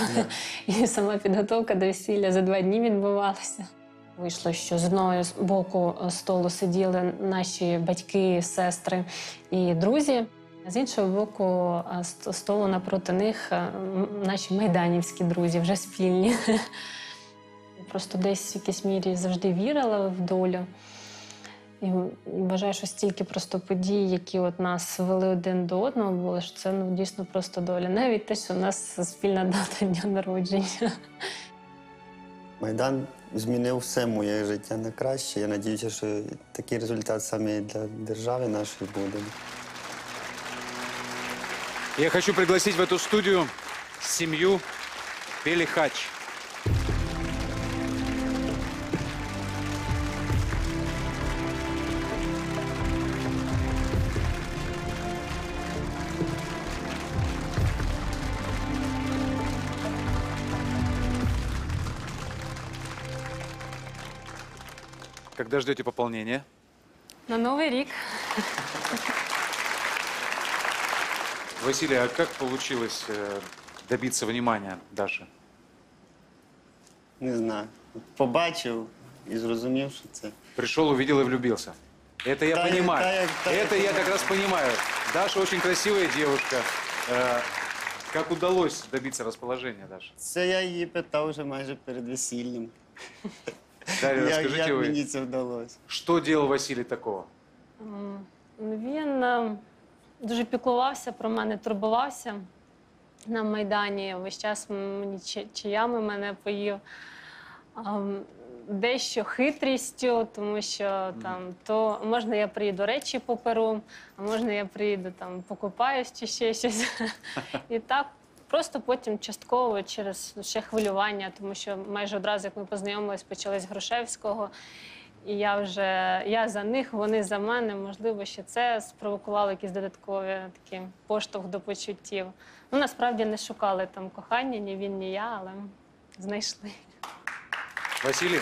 і сама підготовка до весілля за два дні відбувалася. Вийшло, що з одного боку столу сиділи наші батьки, сестри і друзі. З іншого боку столу напроти них наші майданівські друзі, вже спільні. Просто десь в якійсь мірі завжди вірила в долю. І вважаю, що стільки просто подій, які от нас вели один до одного, було що це ну, дійсно просто доля. Навіть те, що у нас спільна дата дня народження. Майдан змінив все моє життя на краще. Я сподіваюся, що такий результат саме для держави нашої буде. Я хочу пригласить в эту студию семью Пелихач. Когда ждете пополнения? На Новий рік. Василий, а как получилось э, добиться внимания Даши? Не знаю. Побачив і зрозумів, що це. Пришел, увидел и влюбился. Это я Да, понимаю. да, я- да, я Это я как раз понимаю. Даша очень красивая девушка. Э, Как удалось добиться расположения, Даша? Це я її питав вже майже перед весіллям. Дарья, як, расскажите як вы, мені це вдалося? что делал Василий такого? М, Він е, дуже піклувався про мене, турбувався на Майдані. Весь час мені чи- чаями мене поїв. Ам, Дещо хитрістю, тому що там то можна я приїду речі поперу, а можна я приїду там покупаюсь чи ще щось. І так просто потім частково через ще хвилювання, тому що майже одразу, як ми познайомились, почали з Грушевського. І я вже я за них, вони за мене. Можливо, ще це спровокувало якісь додаткові такі поштовх до почуттів. Ну насправді не шукали там кохання, ні він, ні я, але знайшли. Василий,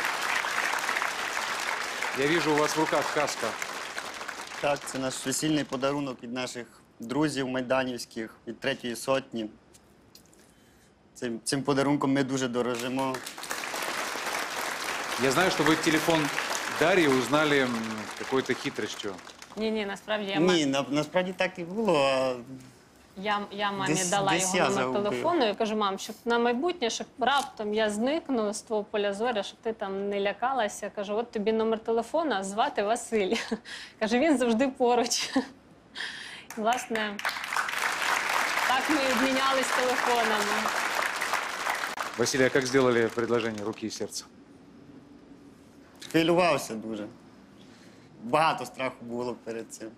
я вижу у вас в руках каска. Так, це наш весільний подарунок від наших друзів майданівських, від третьої сотні. Цим, цим подарунком ми дуже дорожимо. Я знаю, что вы телефон Дарьи узнали м, какой-то хитростью. Ні, ні, насправді я ма- Ні, на, насправді так і було. А Я, я мамі Десь- дала десь його номер загубив. телефону і кажу, мам, щоб на майбутнє, щоб раптом я зникну з твого поля зоря, щоб ти там не лякалася. Кажу, от тобі номер телефона, звати Василь. Каже, він завжди поруч. І, власне, так ми і обмінялись телефонами. Василий, а как сделали предложение руки и сердца? Хвилювався дуже. Багато страху було перед цим.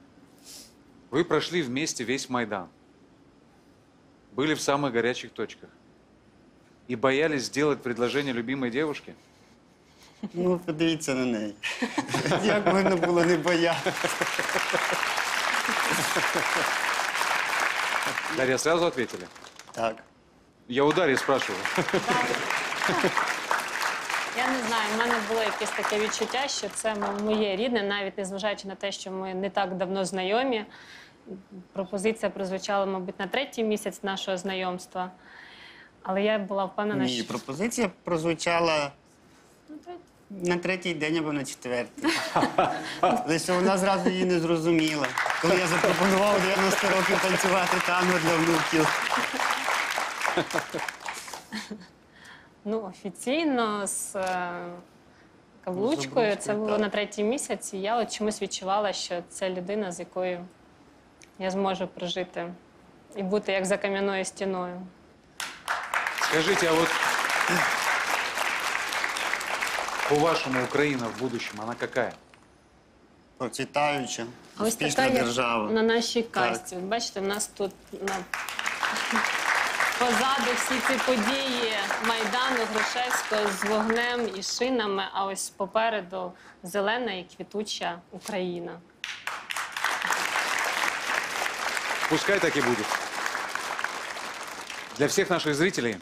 Вы прошли вместе весь Майдан. Были в самых горячих точках. И боялись сделать предложение любимой девушке? Ну, подивіться на неї. Як можна було не боятися? Дарья, сразу ответили? Так. Я у Дарьи спрашиваю. Я не знаю, в мене було якесь таке відчуття, що це моє рідне, навіть незважаючи на те, що ми не так давно знайомі. Пропозиція прозвучала, мабуть, на третій місяць нашого знайомства. Але я була впевнена, Ні, що пропозиція прозвучала на третій день або на четвертий. Лише вона зразу її не зрозуміла. Коли я запропонував 90 років танцювати танго для внуків. ну, офіційно з е, каблучкою це було на третій місяць, і я от чомусь відчувала, що це людина, з якою я зможу прожити і бути як за кам'яною стіною. Скажите, а вот по-вашему Украина в будущем, она какая? Процвітаюча, А ось успішна така, як держава. на нашій касті. От Бачите, в нас тут на позаду всі ці події Майдану Грушевського з вогнем і шинами, а ось попереду зелена і квітуча Україна. Пускай так и будет. Для всех наших зрителей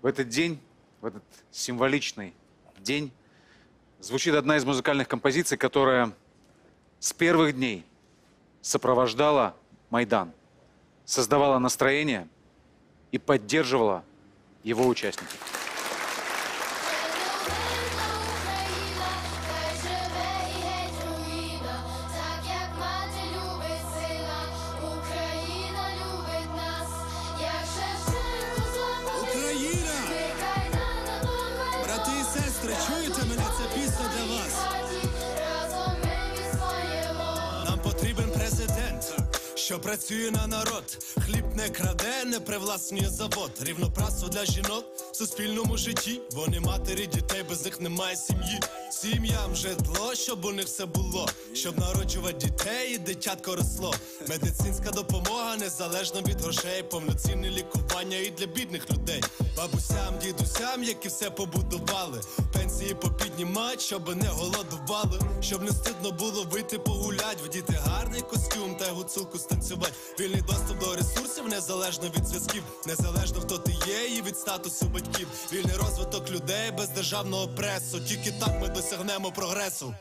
в этот день, в этот символичный день, звучит одна из музыкальных композиций, которая с первых дней сопровождала Майдан, создавала настроение и поддерживала его участников. Працює на народ. Хліб не краде, не привласнює завод. рівно Рівноправство для жінок в суспільному житті. Вони матері дітей, без них немає сім'ї. Сім'ям житло, щоб у них все було, щоб народжувати дітей і дитятко росло. Медицинська допомога незалежно від грошей, повноцінне лікування і для бідних людей. Бабусям, дідусям, які все побудували. Пенсії попіднімать, щоб не голодували, щоб не стидно було вийти погулять, вдіти гарний костюм та гуцулку станцювати. Вільний доступ до ресурсів незалежно від зв'язків, незалежно хто ти є, і від статусу батьків. Вільний розвиток людей без державного пресу. Тільки так ми досягнемо прогресу.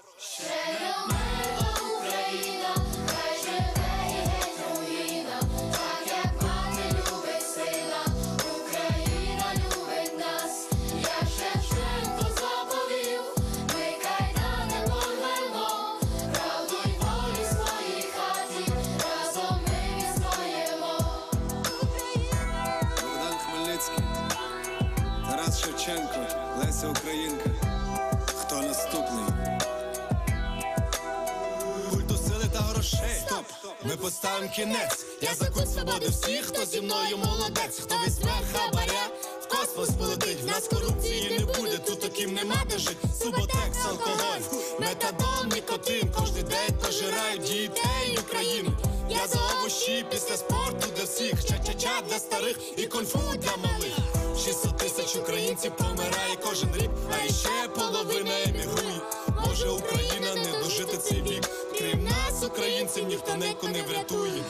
Ми поставимо кінець. Я за культ свободи всіх, хто зі мною молодець, хто візьме хабаря. В космос полетить, в нас корупції не буде, тут таким нема де жить. Суботекс, алкоголь, метадон, нікотин, кожний день пожирають дітей і Україну. Я за овощі після спорту для всіх, ча-ча-ча для старих і конфу для малих. 600 тисяч українців помирає кожен рік, а іще половина емігрує. Може Україна не дожити цей вік. Українців, ніхто неку не врятує.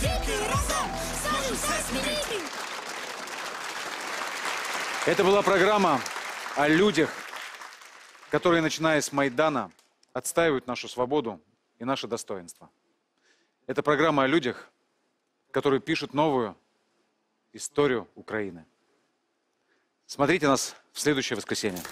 Тільки разом зможемо все змінити. Это была программа о людях, которые, начиная с Майдана, отстаивают нашу свободу и наше достоинство. Это программа о людях, которые пишут новую историю Украины. Смотрите нас в следующее воскресенье.